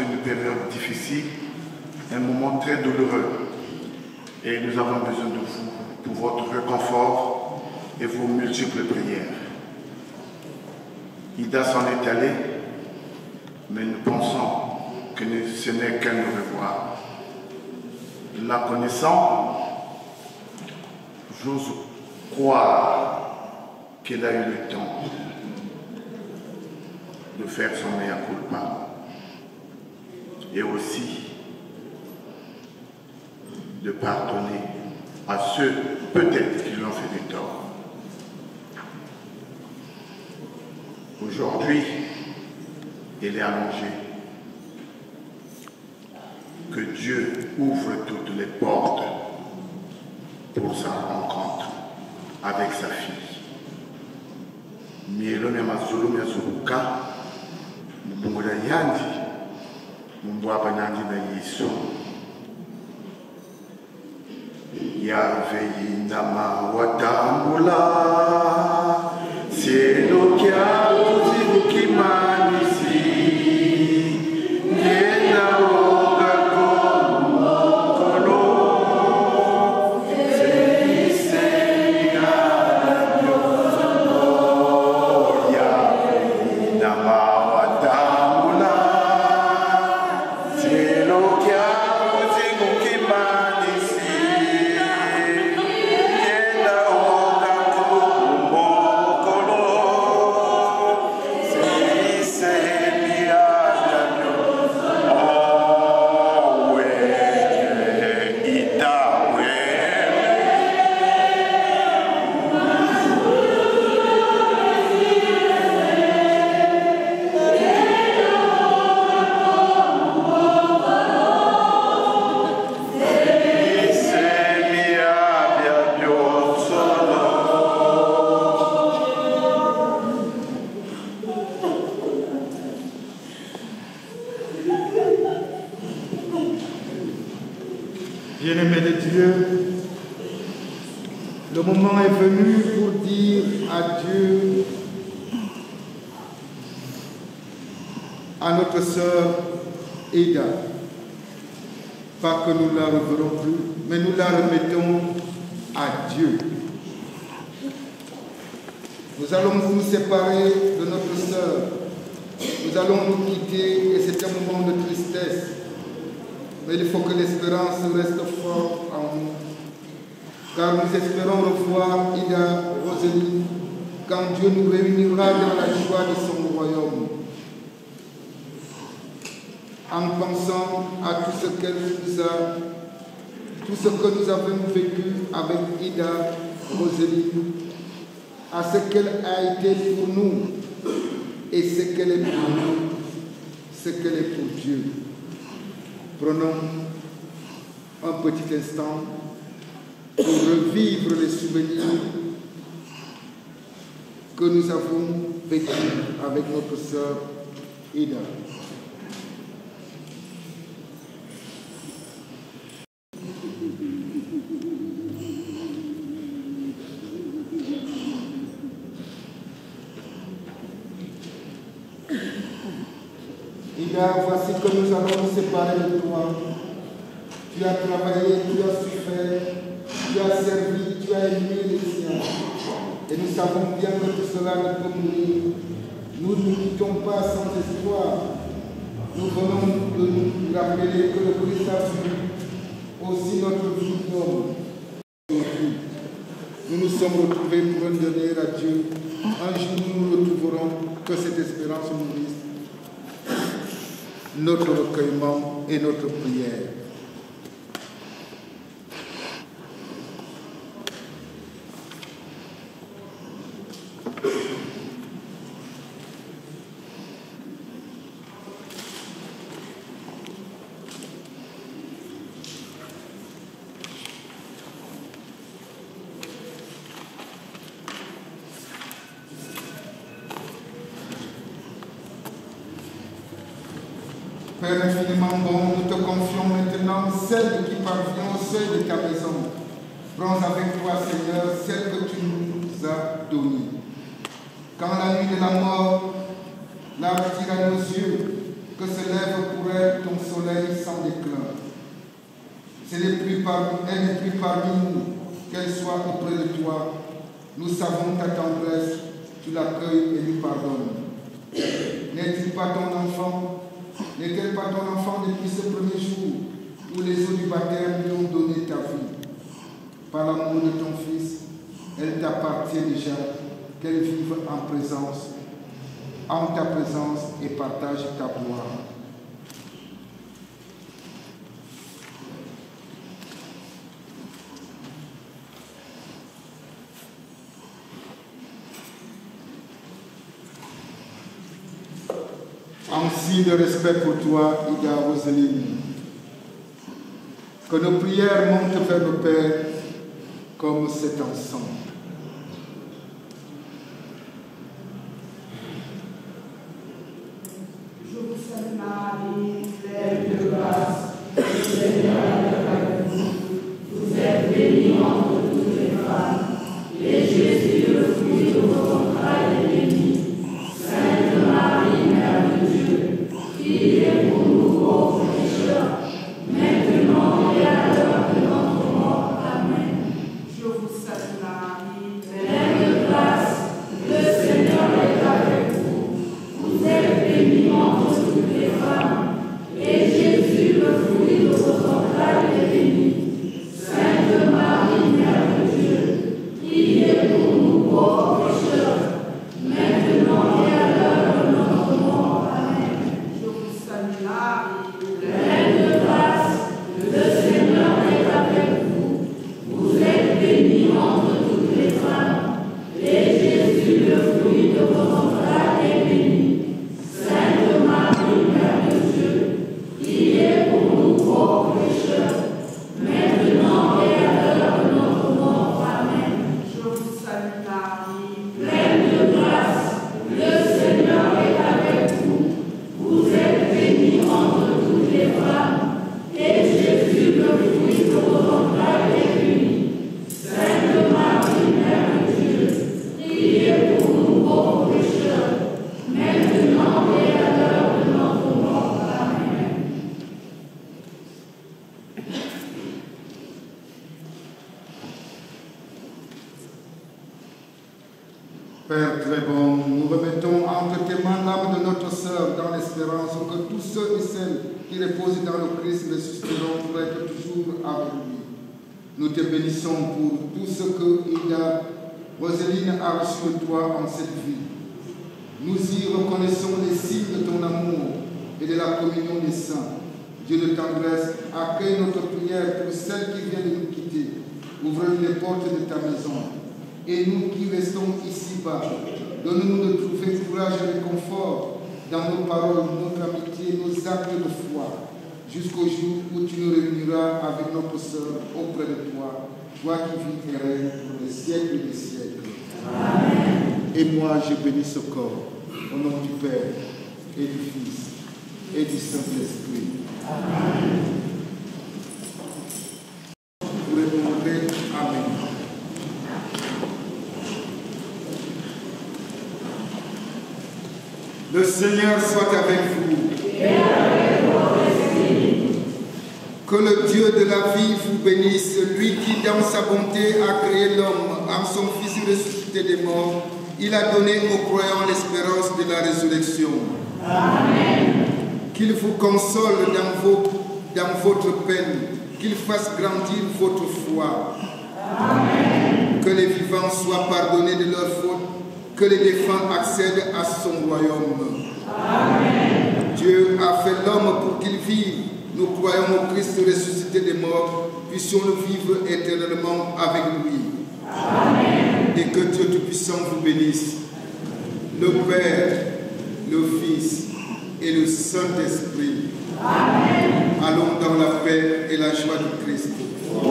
une période difficile, un moment très douloureux. Et nous avons besoin de vous pour votre réconfort et vos multiples prières. Ida s'en est allée, mais nous pensons que ce n'est qu'un au revoir. La connaissant, j'ose croire qu'elle a eu le temps de faire son meilleur culpa et aussi de pardonner à ceux peut-être qui l'ont fait du tort. Aujourd'hui, il est allongé. Que Dieu ouvre toutes les portes pour sa rencontre avec sa fille. mumbuapa nandi na yesu yave yinama watambula de respect pour toi, Ida Roseline. Que nos prières montent vers le Père comme cet ensemble. console dans, votre peine, qu'il fasse grandir votre foi. Que les vivants soient pardonnés de leurs fautes, que les défunts accèdent à son royaume. Dieu a fait l'homme pour qu'il vive. Nous croyons au Christ ressuscité des morts, puissions-nous vivre éternellement avec lui. Et que Dieu Tout-Puissant vous bénisse. Le Père, le Fils et le Saint-Esprit. Cristo.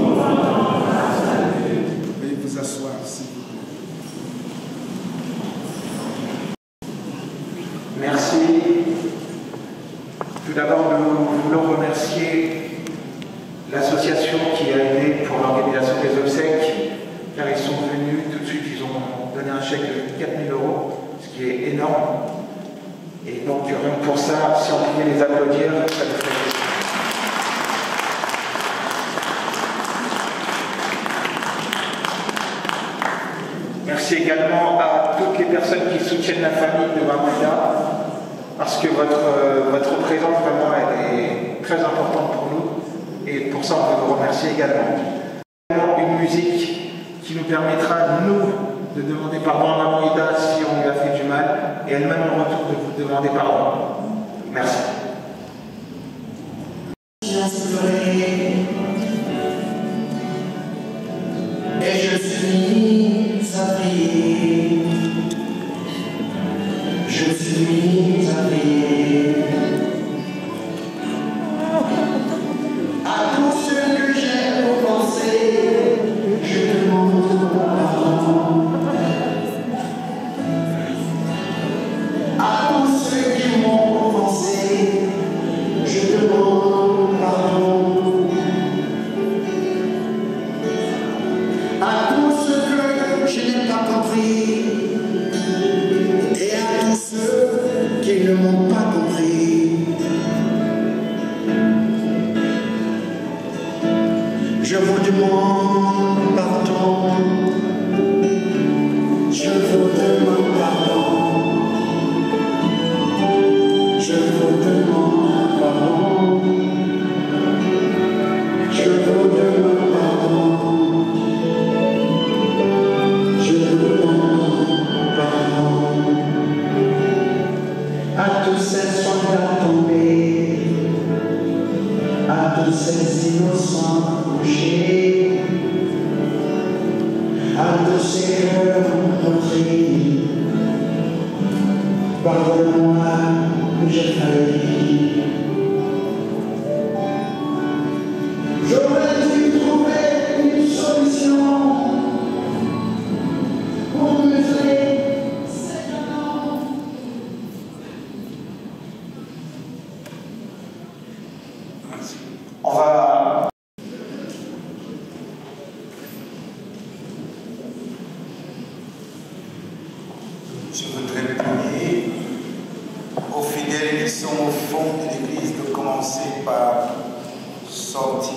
solte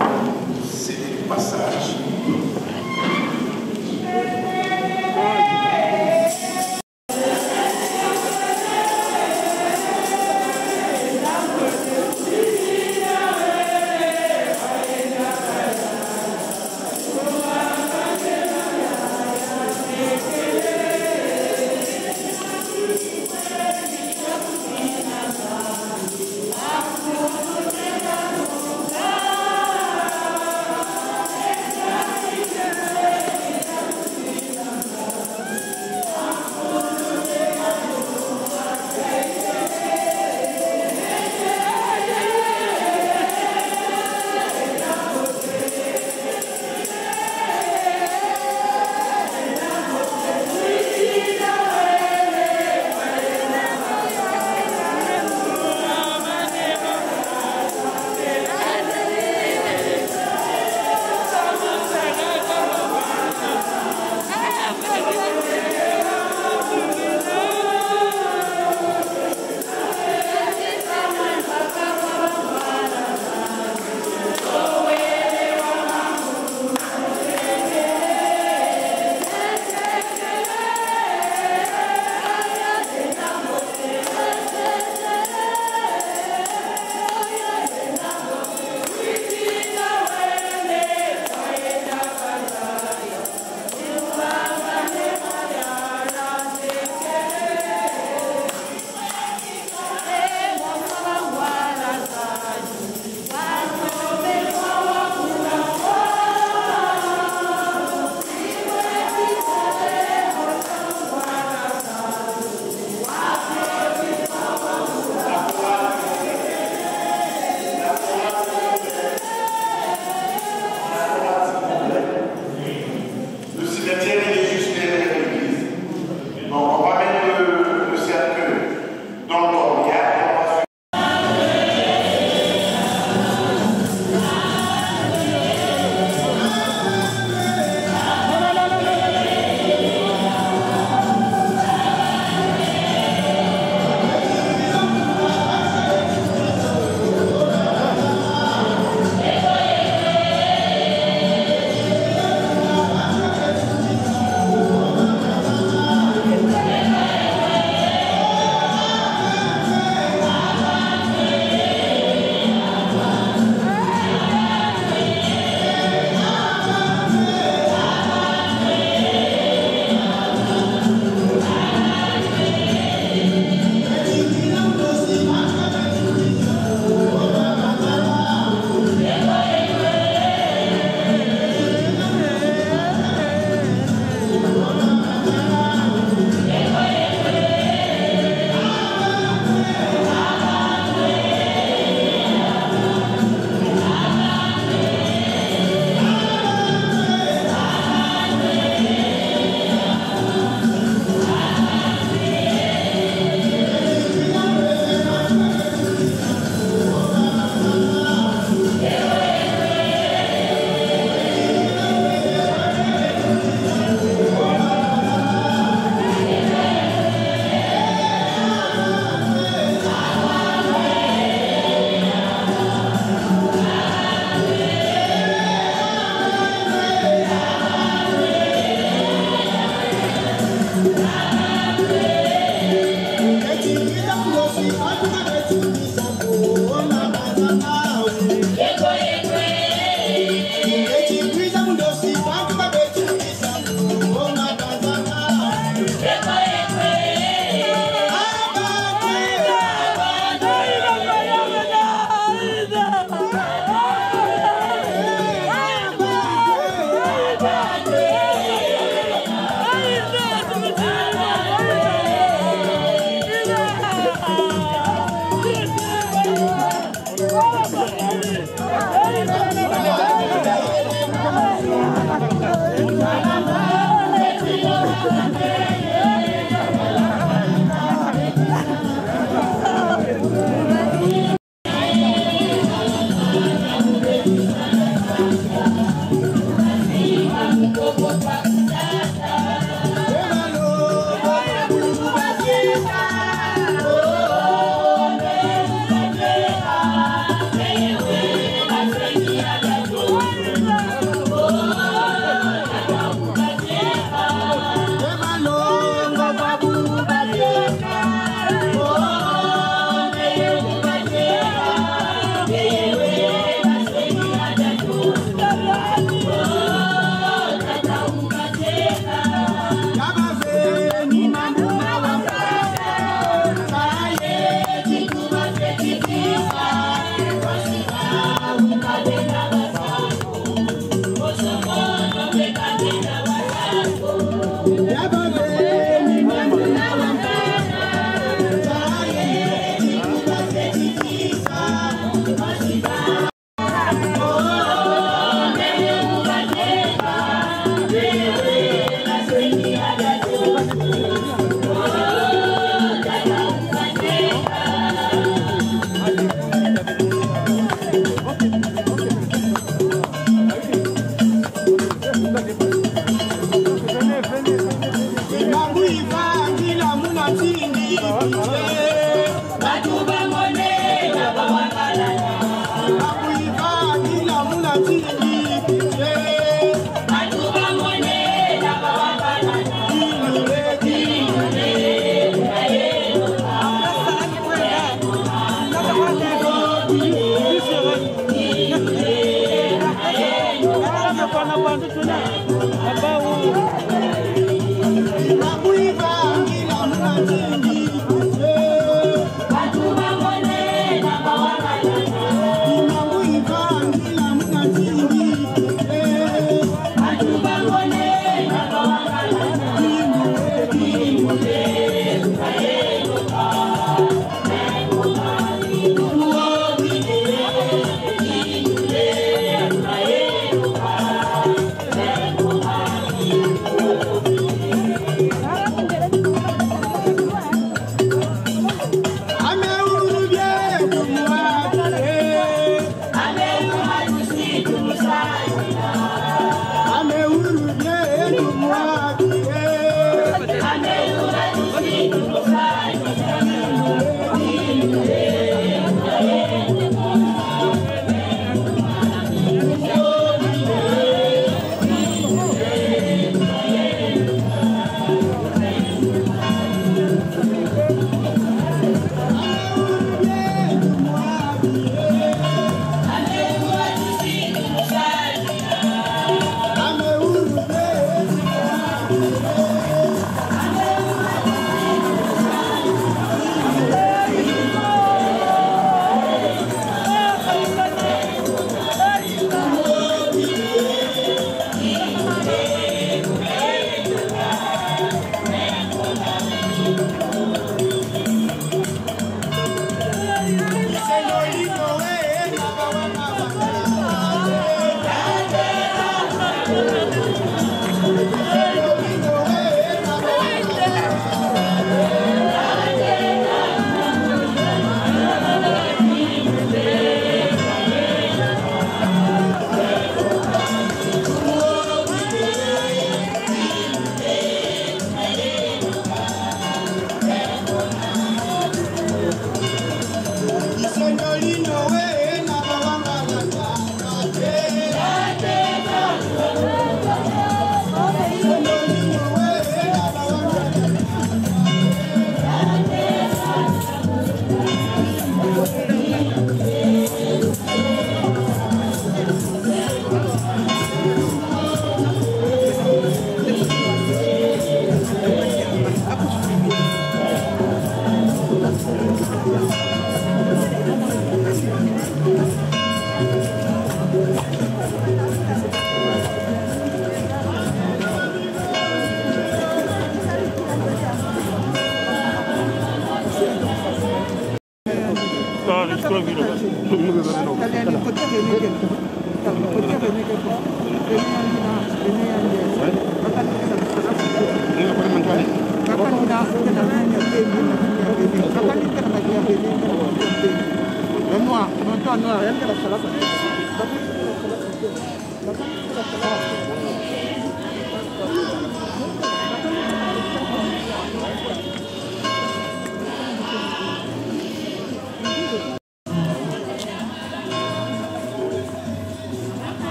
o ceder de passagem.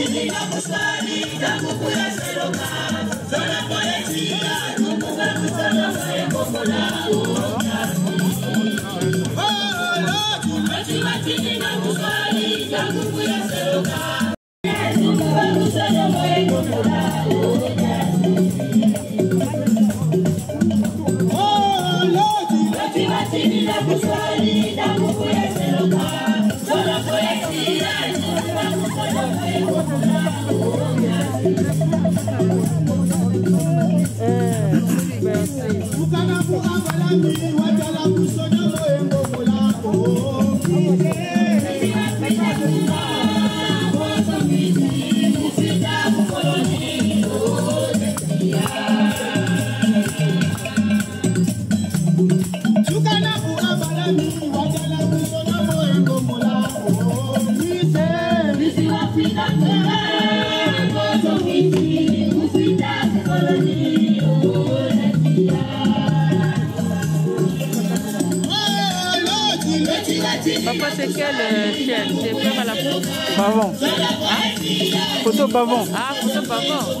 Sinina kuswali Nakukula seroka Zona poesia Nukuga kusana Mwe kukola uoka Oh, Lord Mati mati Nakukula seroka Bavon. Hein Photo Bavon. Ah, photo Bavon.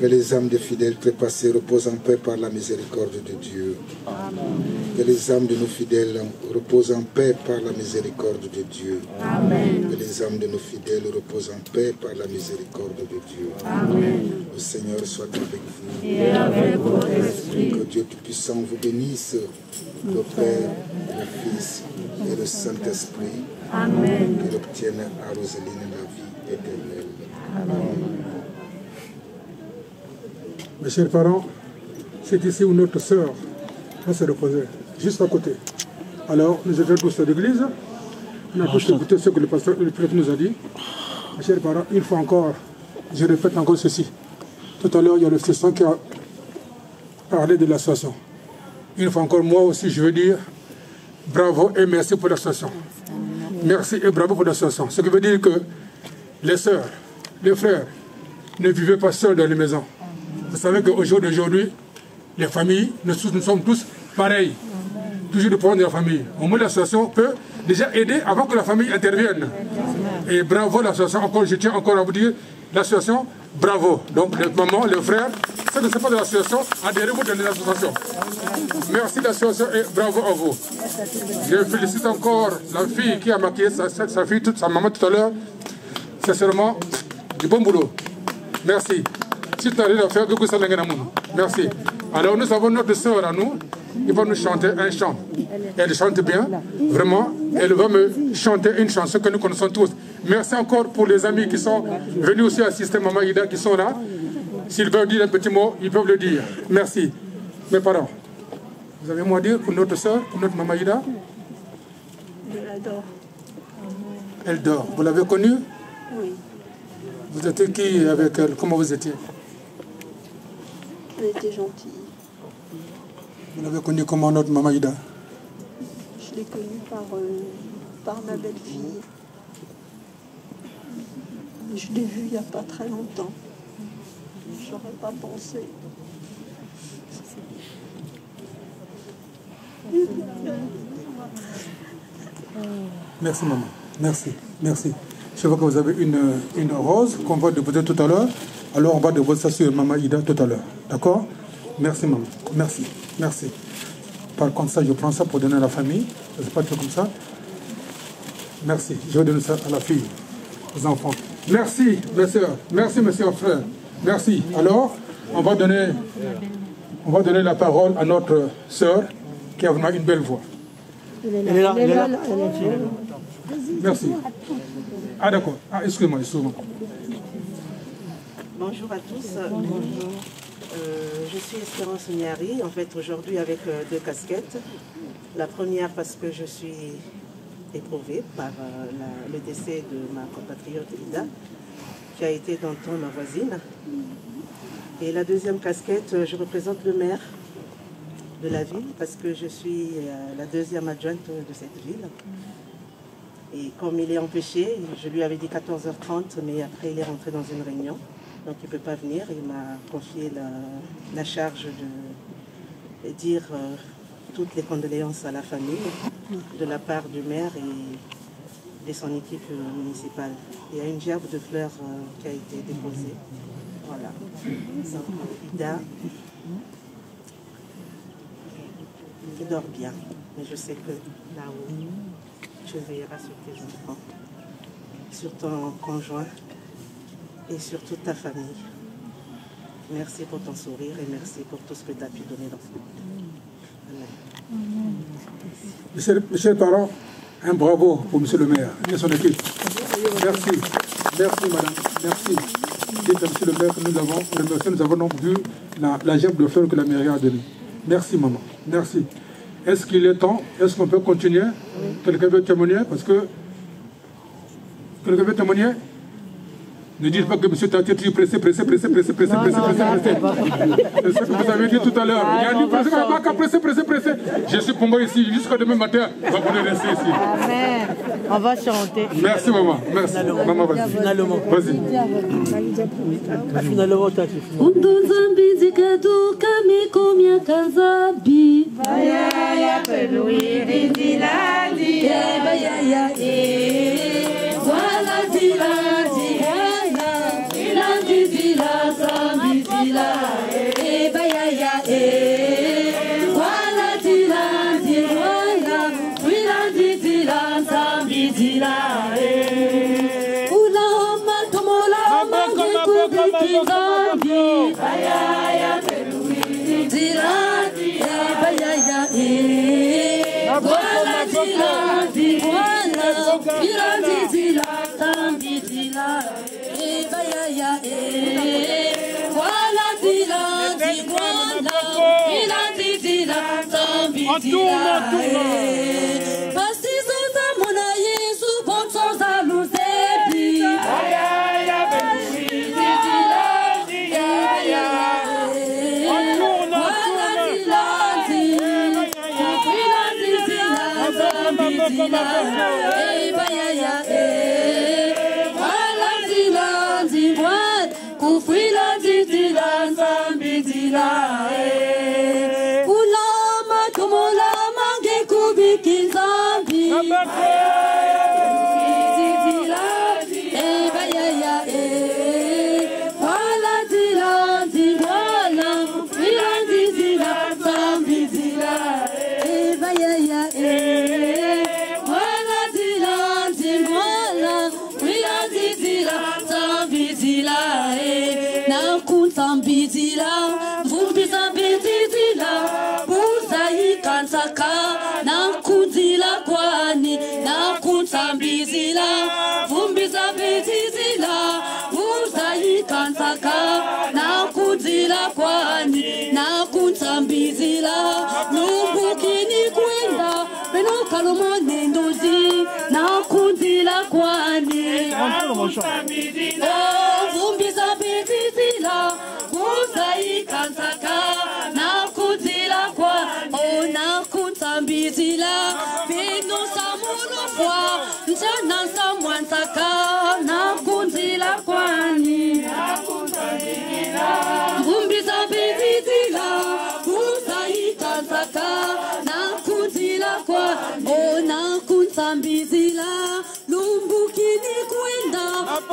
Que les âmes des fidèles trépassés reposent en paix par la miséricorde de Dieu. Que les âmes de nos fidèles reposent en paix par la miséricorde de Dieu. Amen. Que les âmes de nos fidèles reposent en paix par la miséricorde de Dieu. Amen. Le Seigneur soit avec vous. Et avec votre esprit. Que Dieu Tout-Puissant vous bénisse, le Père, le Fils et le Saint-Esprit. Amen. Qu'il obtienne à Rosaline la vie éternelle. Amen. Mes chers parents, c'est ici où notre sœur va se reposer, juste à côté. Alors, nous étions tous à l'église, on a tous écouté ce que le pasteur, le prêtre nous a dit. Mes chers parents, une fois encore, je répète encore ceci. Tout à l'heure, il y a le Cessan qui a parlé de l'association. Une fois encore, moi aussi, je veux dire bravo et merci pour l'association. Merci et bravo pour l'association. Ce qui veut dire que les sœurs, les frères ne vivaient pas seuls dans les maisons. Vous savez qu'au jour d'aujourd'hui, les familles, nous, sommes tous pareils. Toujours dépendants de la famille. Au moins, l'association peut déjà aider avant que la famille intervienne. Et bravo l'association. Encore, je tiens encore à vous dire, l'association, bravo. Donc, les mamans, les frères, ceux qui ne sont pas de l'association, adhérez-vous dans les associations. Merci l'association et bravo à vous. Je félicite encore la fille qui a maquillé sa fille, toute sa maman tout à l'heure. Sincèrement, du bon boulot. Merci. Tu à faire Merci. Alors nous avons notre sœur à nous. Il va nous chanter un chant. Elle chante bien, vraiment. Elle va me chanter une chanson que nous connaissons tous. Merci encore pour les amis qui sont venus aussi assister Maman Ida, qui sont là. S'ils veulent dire un petit mot, ils peuvent le dire. Merci. Mes parents, vous avez mot à dire pour notre sœur, pour notre Maman Ida? Je l'adore. Elle dort. Vous l'avez connue? Oui. Vous étiez qui avec elle? Comment vous étiez? Elle était gentille. Vous l'avez connue comment notre Maman Ida? Je l'ai connue par, euh, par ma belle-fille. Je l'ai vue il n'y a pas très longtemps. Je n'aurais pas pensé. Merci maman. Merci. Merci. Je vois que vous avez une, une rose qu'on va déposer tout à l'heure. Alors on va déposer ça sur Maman Ida tout à l'heure. D'accord? Merci maman. Merci. Merci. Par contre ça, je prends ça pour donner à la famille. C'est pas tout comme ça. Merci. Je vais donner ça à la fille, aux enfants. Merci mes soeurs. Merci mes soeurs frères. Merci. Alors, on va donner, on va donner la parole à notre sœur qui a vraiment une belle voix. Elle est là, elle est là. Merci. Ah d'accord. Ah, excuse-moi, excuse-moi. Bonjour à tous. Euh, je suis Espérance Niari, en fait aujourd'hui avec euh, deux casquettes. La première parce que je suis éprouvée par euh, le décès de ma compatriote Ida, qui a été dans ma voisine. Et la deuxième casquette, je représente le maire de la ville parce que je suis la deuxième adjointe de cette ville. Et comme il est empêché, je lui avais dit 14h30, mais après il est rentré dans une réunion, donc il ne peut pas venir. Il m'a confié la, la charge de dire euh, toutes les condoléances à la famille de la part du maire et de son équipe euh, municipale. Il y a une gerbe de fleurs euh, qui a été déposée. Voilà. Donc, Ida, il dort bien, mais je sais que là-haut, tu veilleras sur tes enfants, sur ton conjoint et sur toute ta famille. Merci pour ton sourire et merci pour tout ce que tu as pu donner dans ce monde. Amen. Monsieur, monsieur le parent, un bravo pour monsieur le maire et son équipe. Merci. Merci, madame. Merci. C'est à monsieur le maire que nous avons remercié. Nous avons donc vu la, la gerbe de fleurs que la mairie a donnée. Merci, maman. Merci. Est-ce qu'il est temps Est-ce qu'on peut continuer? Quelqu'un veut témoigner? Parce que. Quelqu'un veut témoigner? Ne dites pas que M. Tati est pressé, pressé, pressé, pressé, pressé, pressé, pressé, pressé. C'est ce que vous avez dit tout à l'heure. Il y a pressé, pas qu'à pressé. Je suis pour moi ici jusqu'à demain matin. On va rester ici. Amen. On va chanter. Merci maman. Merci. Maman, vas-y. Finalement. Vas-y. Finalement, Tati. Zikaduka kazabi peluiri dilandi Bayaya eh tourne, tourne kwani Oh, vumbi zambi dila Buzai kansaka Nakunzila kwa Oh, nakunzambizila Beno samulo kwa Njana samwansaka Nakunzila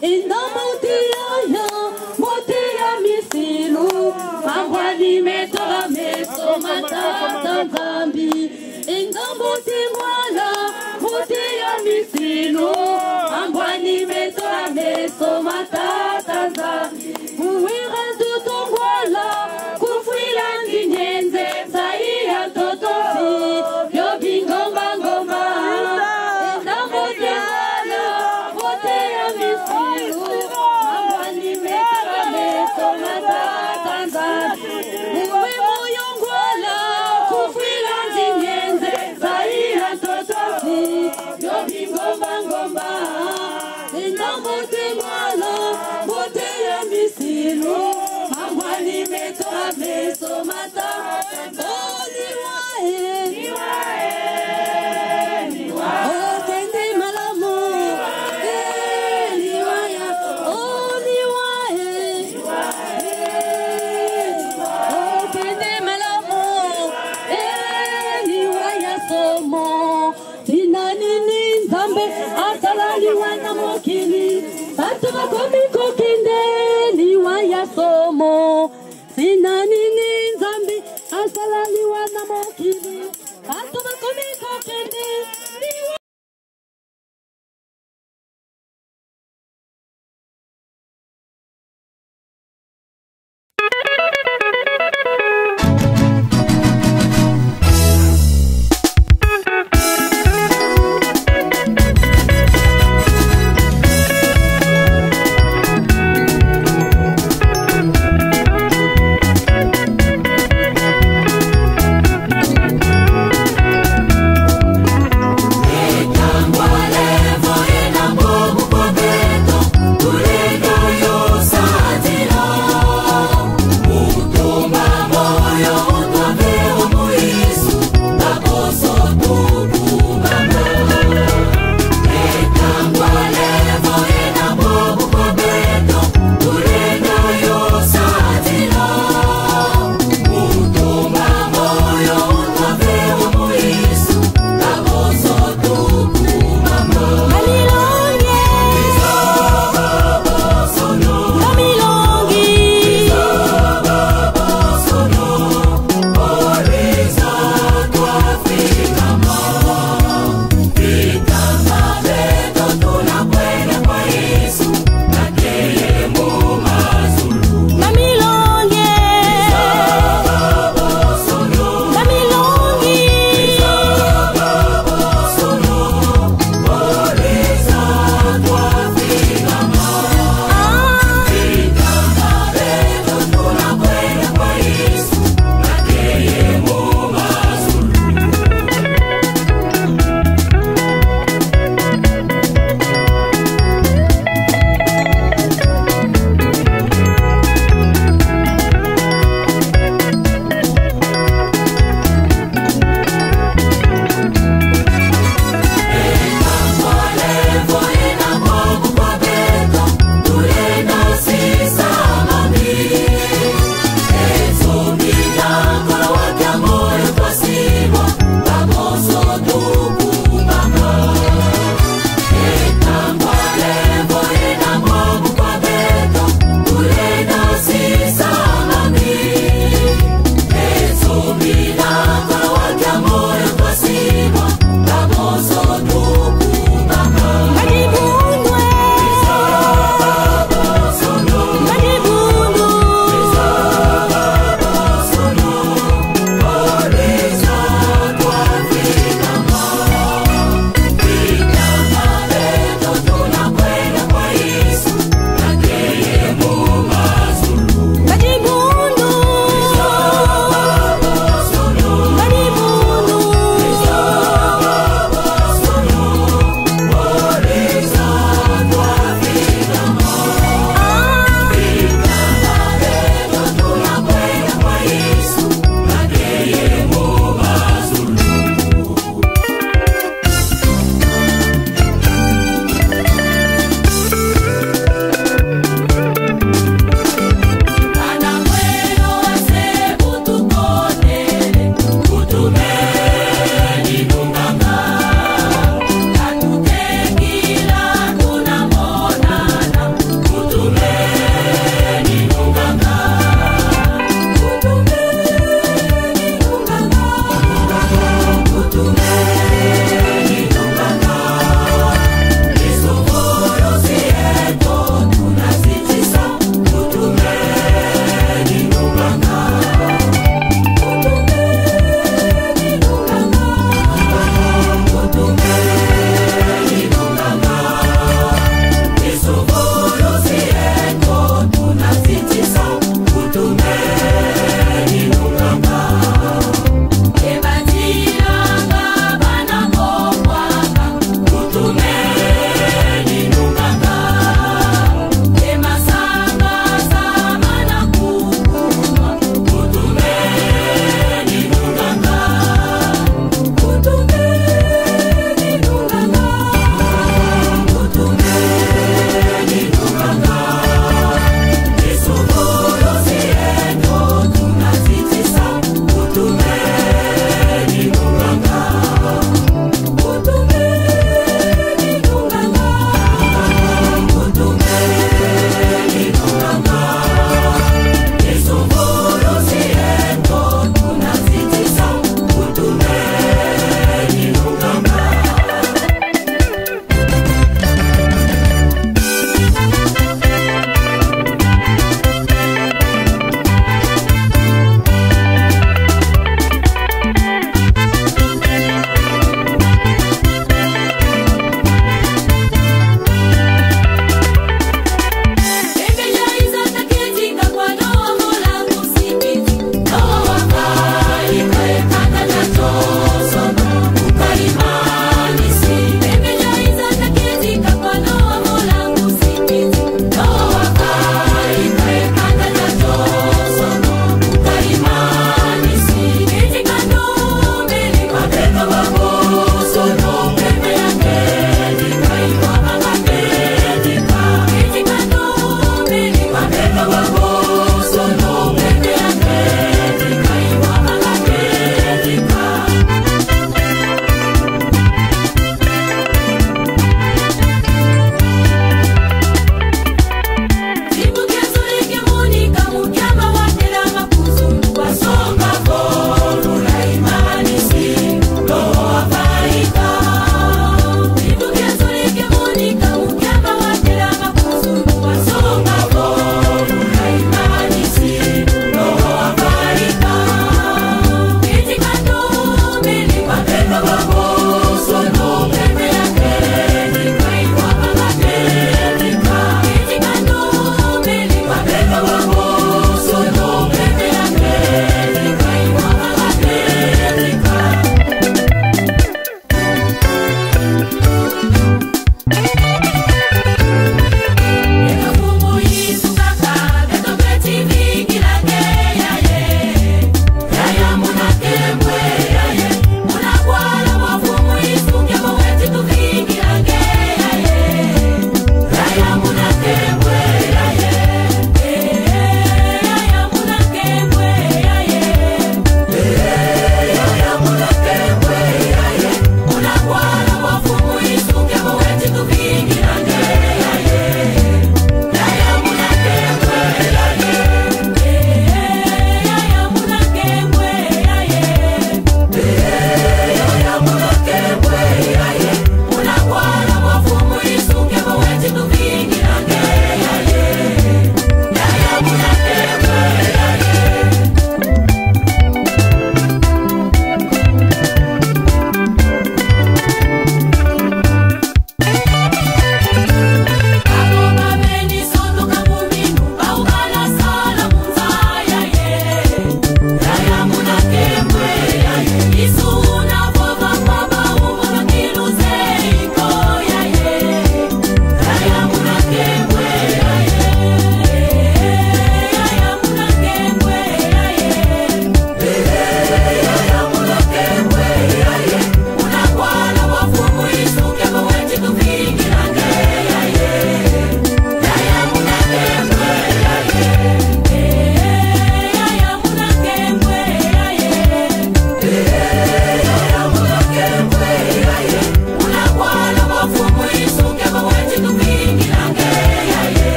In the Batumbe, Atala, you want a mokili. Batuma, come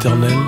éternel.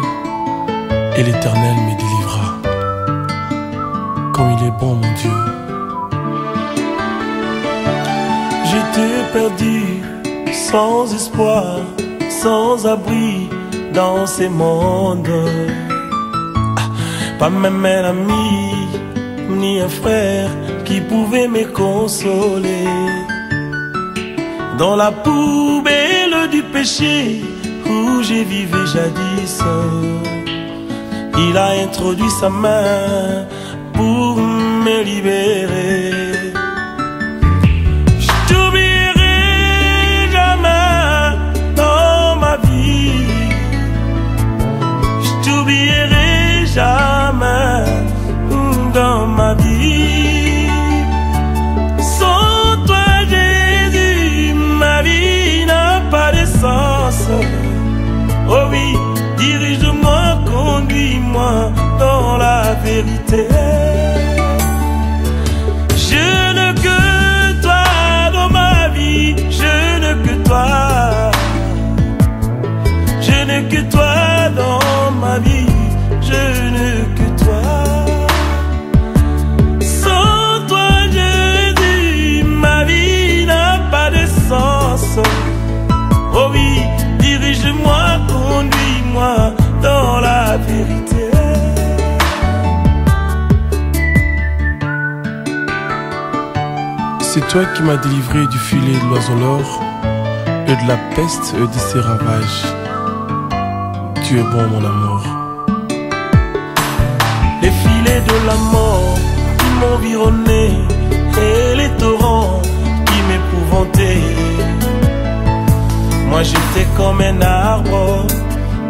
Yeah. toi qui m'as délivré du filet de l'oiseau l'or et de la peste et de ses ravages. Tu es bon, mon amour. Les filets de la mort qui m'environnaient et les torrents qui m'épouvantaient. Moi j'étais comme un arbre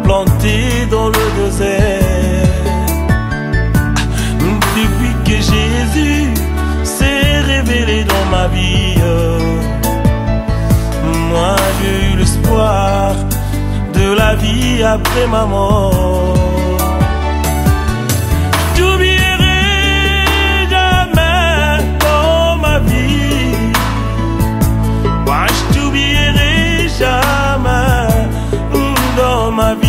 planté dans le désert. Moi j'ai eu l'espoir de la vie après ma mort. je J'oublierai jamais dans ma vie. Moi je t'oublierai jamais dans ma vie.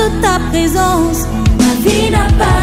de ta présence, ma vie n'a pas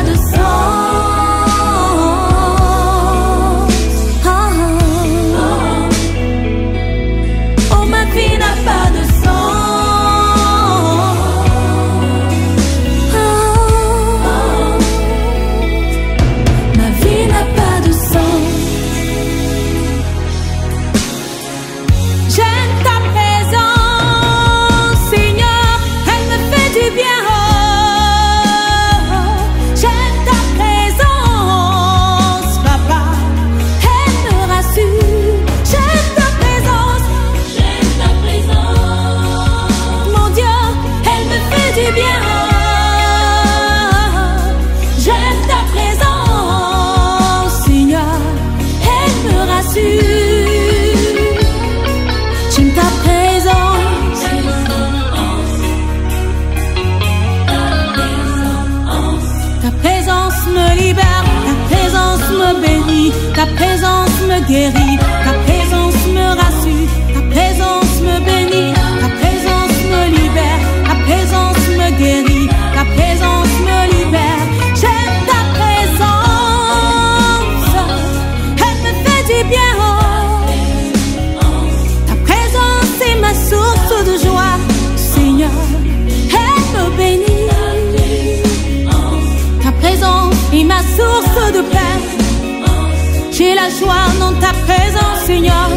joie, non ta présence, Seigneur.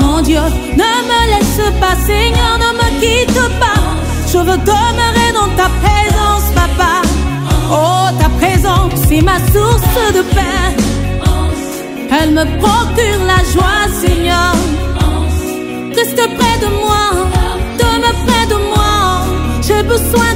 Mon Dieu, ne me laisse pas, Seigneur, ne me quitte pas. Je veux demeurer dans ta présence, papa. Oh, ta présence, c'est ma source de paix. Elle me procure la joie, Seigneur. Reste près de moi, demeure près de moi. J'ai besoin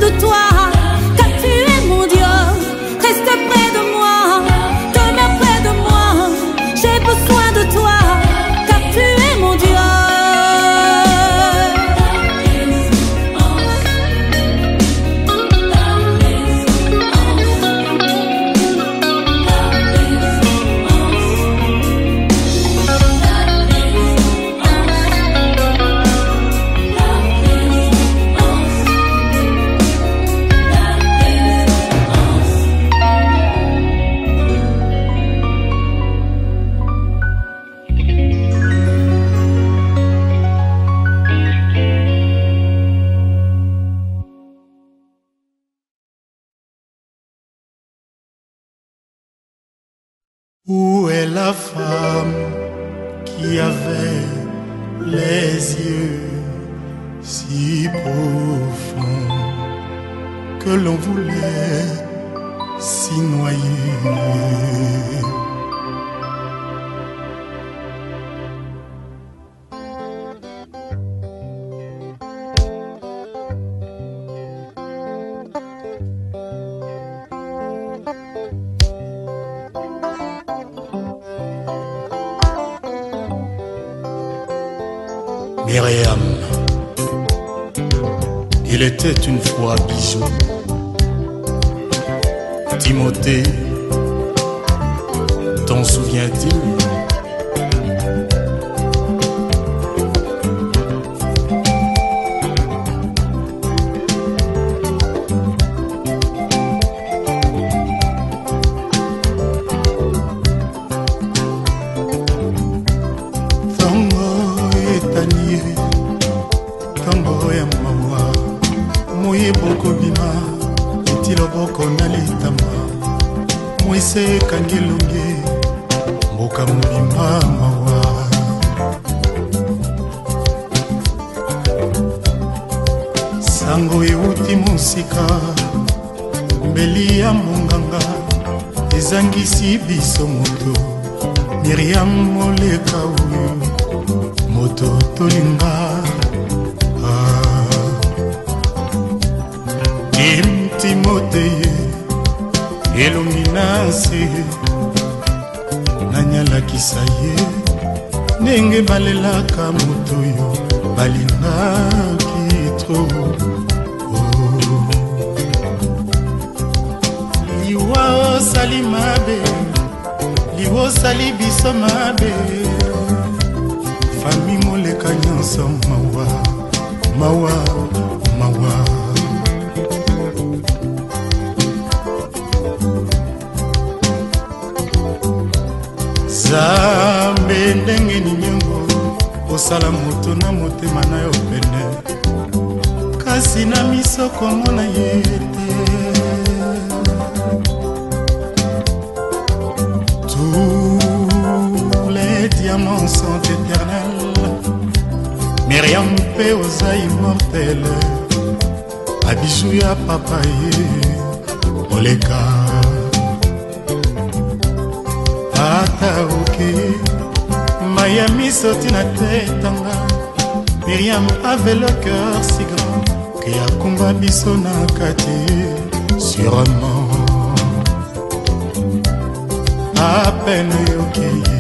apene oyoki ye.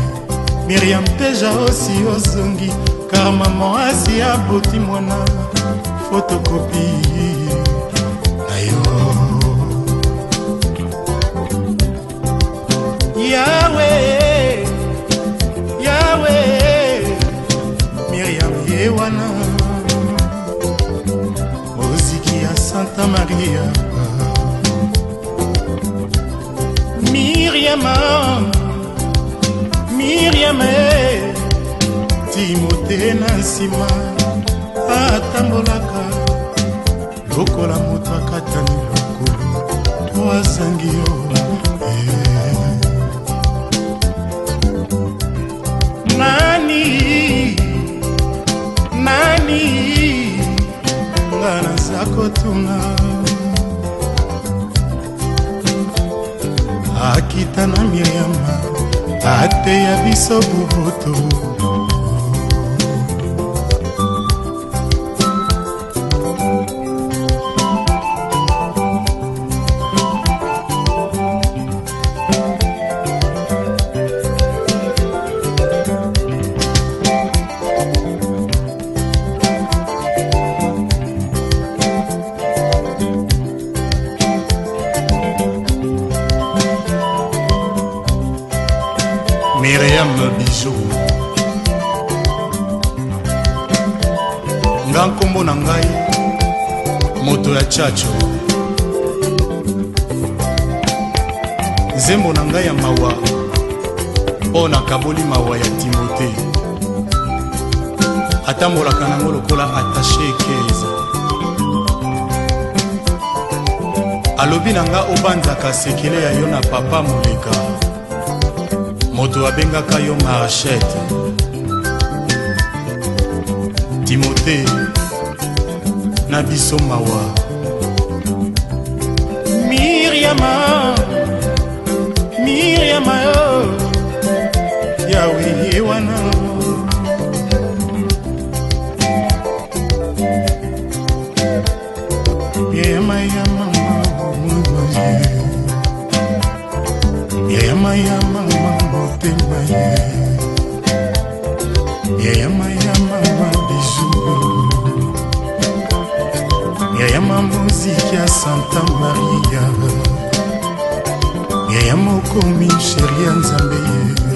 Miriam teja osi ozongi kar mama asi aboti mwana. Fotokopi na yo yawe yawe miriam ye wana. Oziki ya santa maria. Myriam, Myriam, Timothée na nsima atambolaka lokola moto akatani lokolo to azangi yo. Eh. Nani nani nga naza kotunga. akita na miriama ateya biso bubutu. bamemaka sekele ya yo na papa moleka. Moto abengaka yo marchete timote na biso mawa. Miriama miriama yo. Yawe ye wana. moziki ya santa maria. Yaya mokomi sheri ya nzambe. ye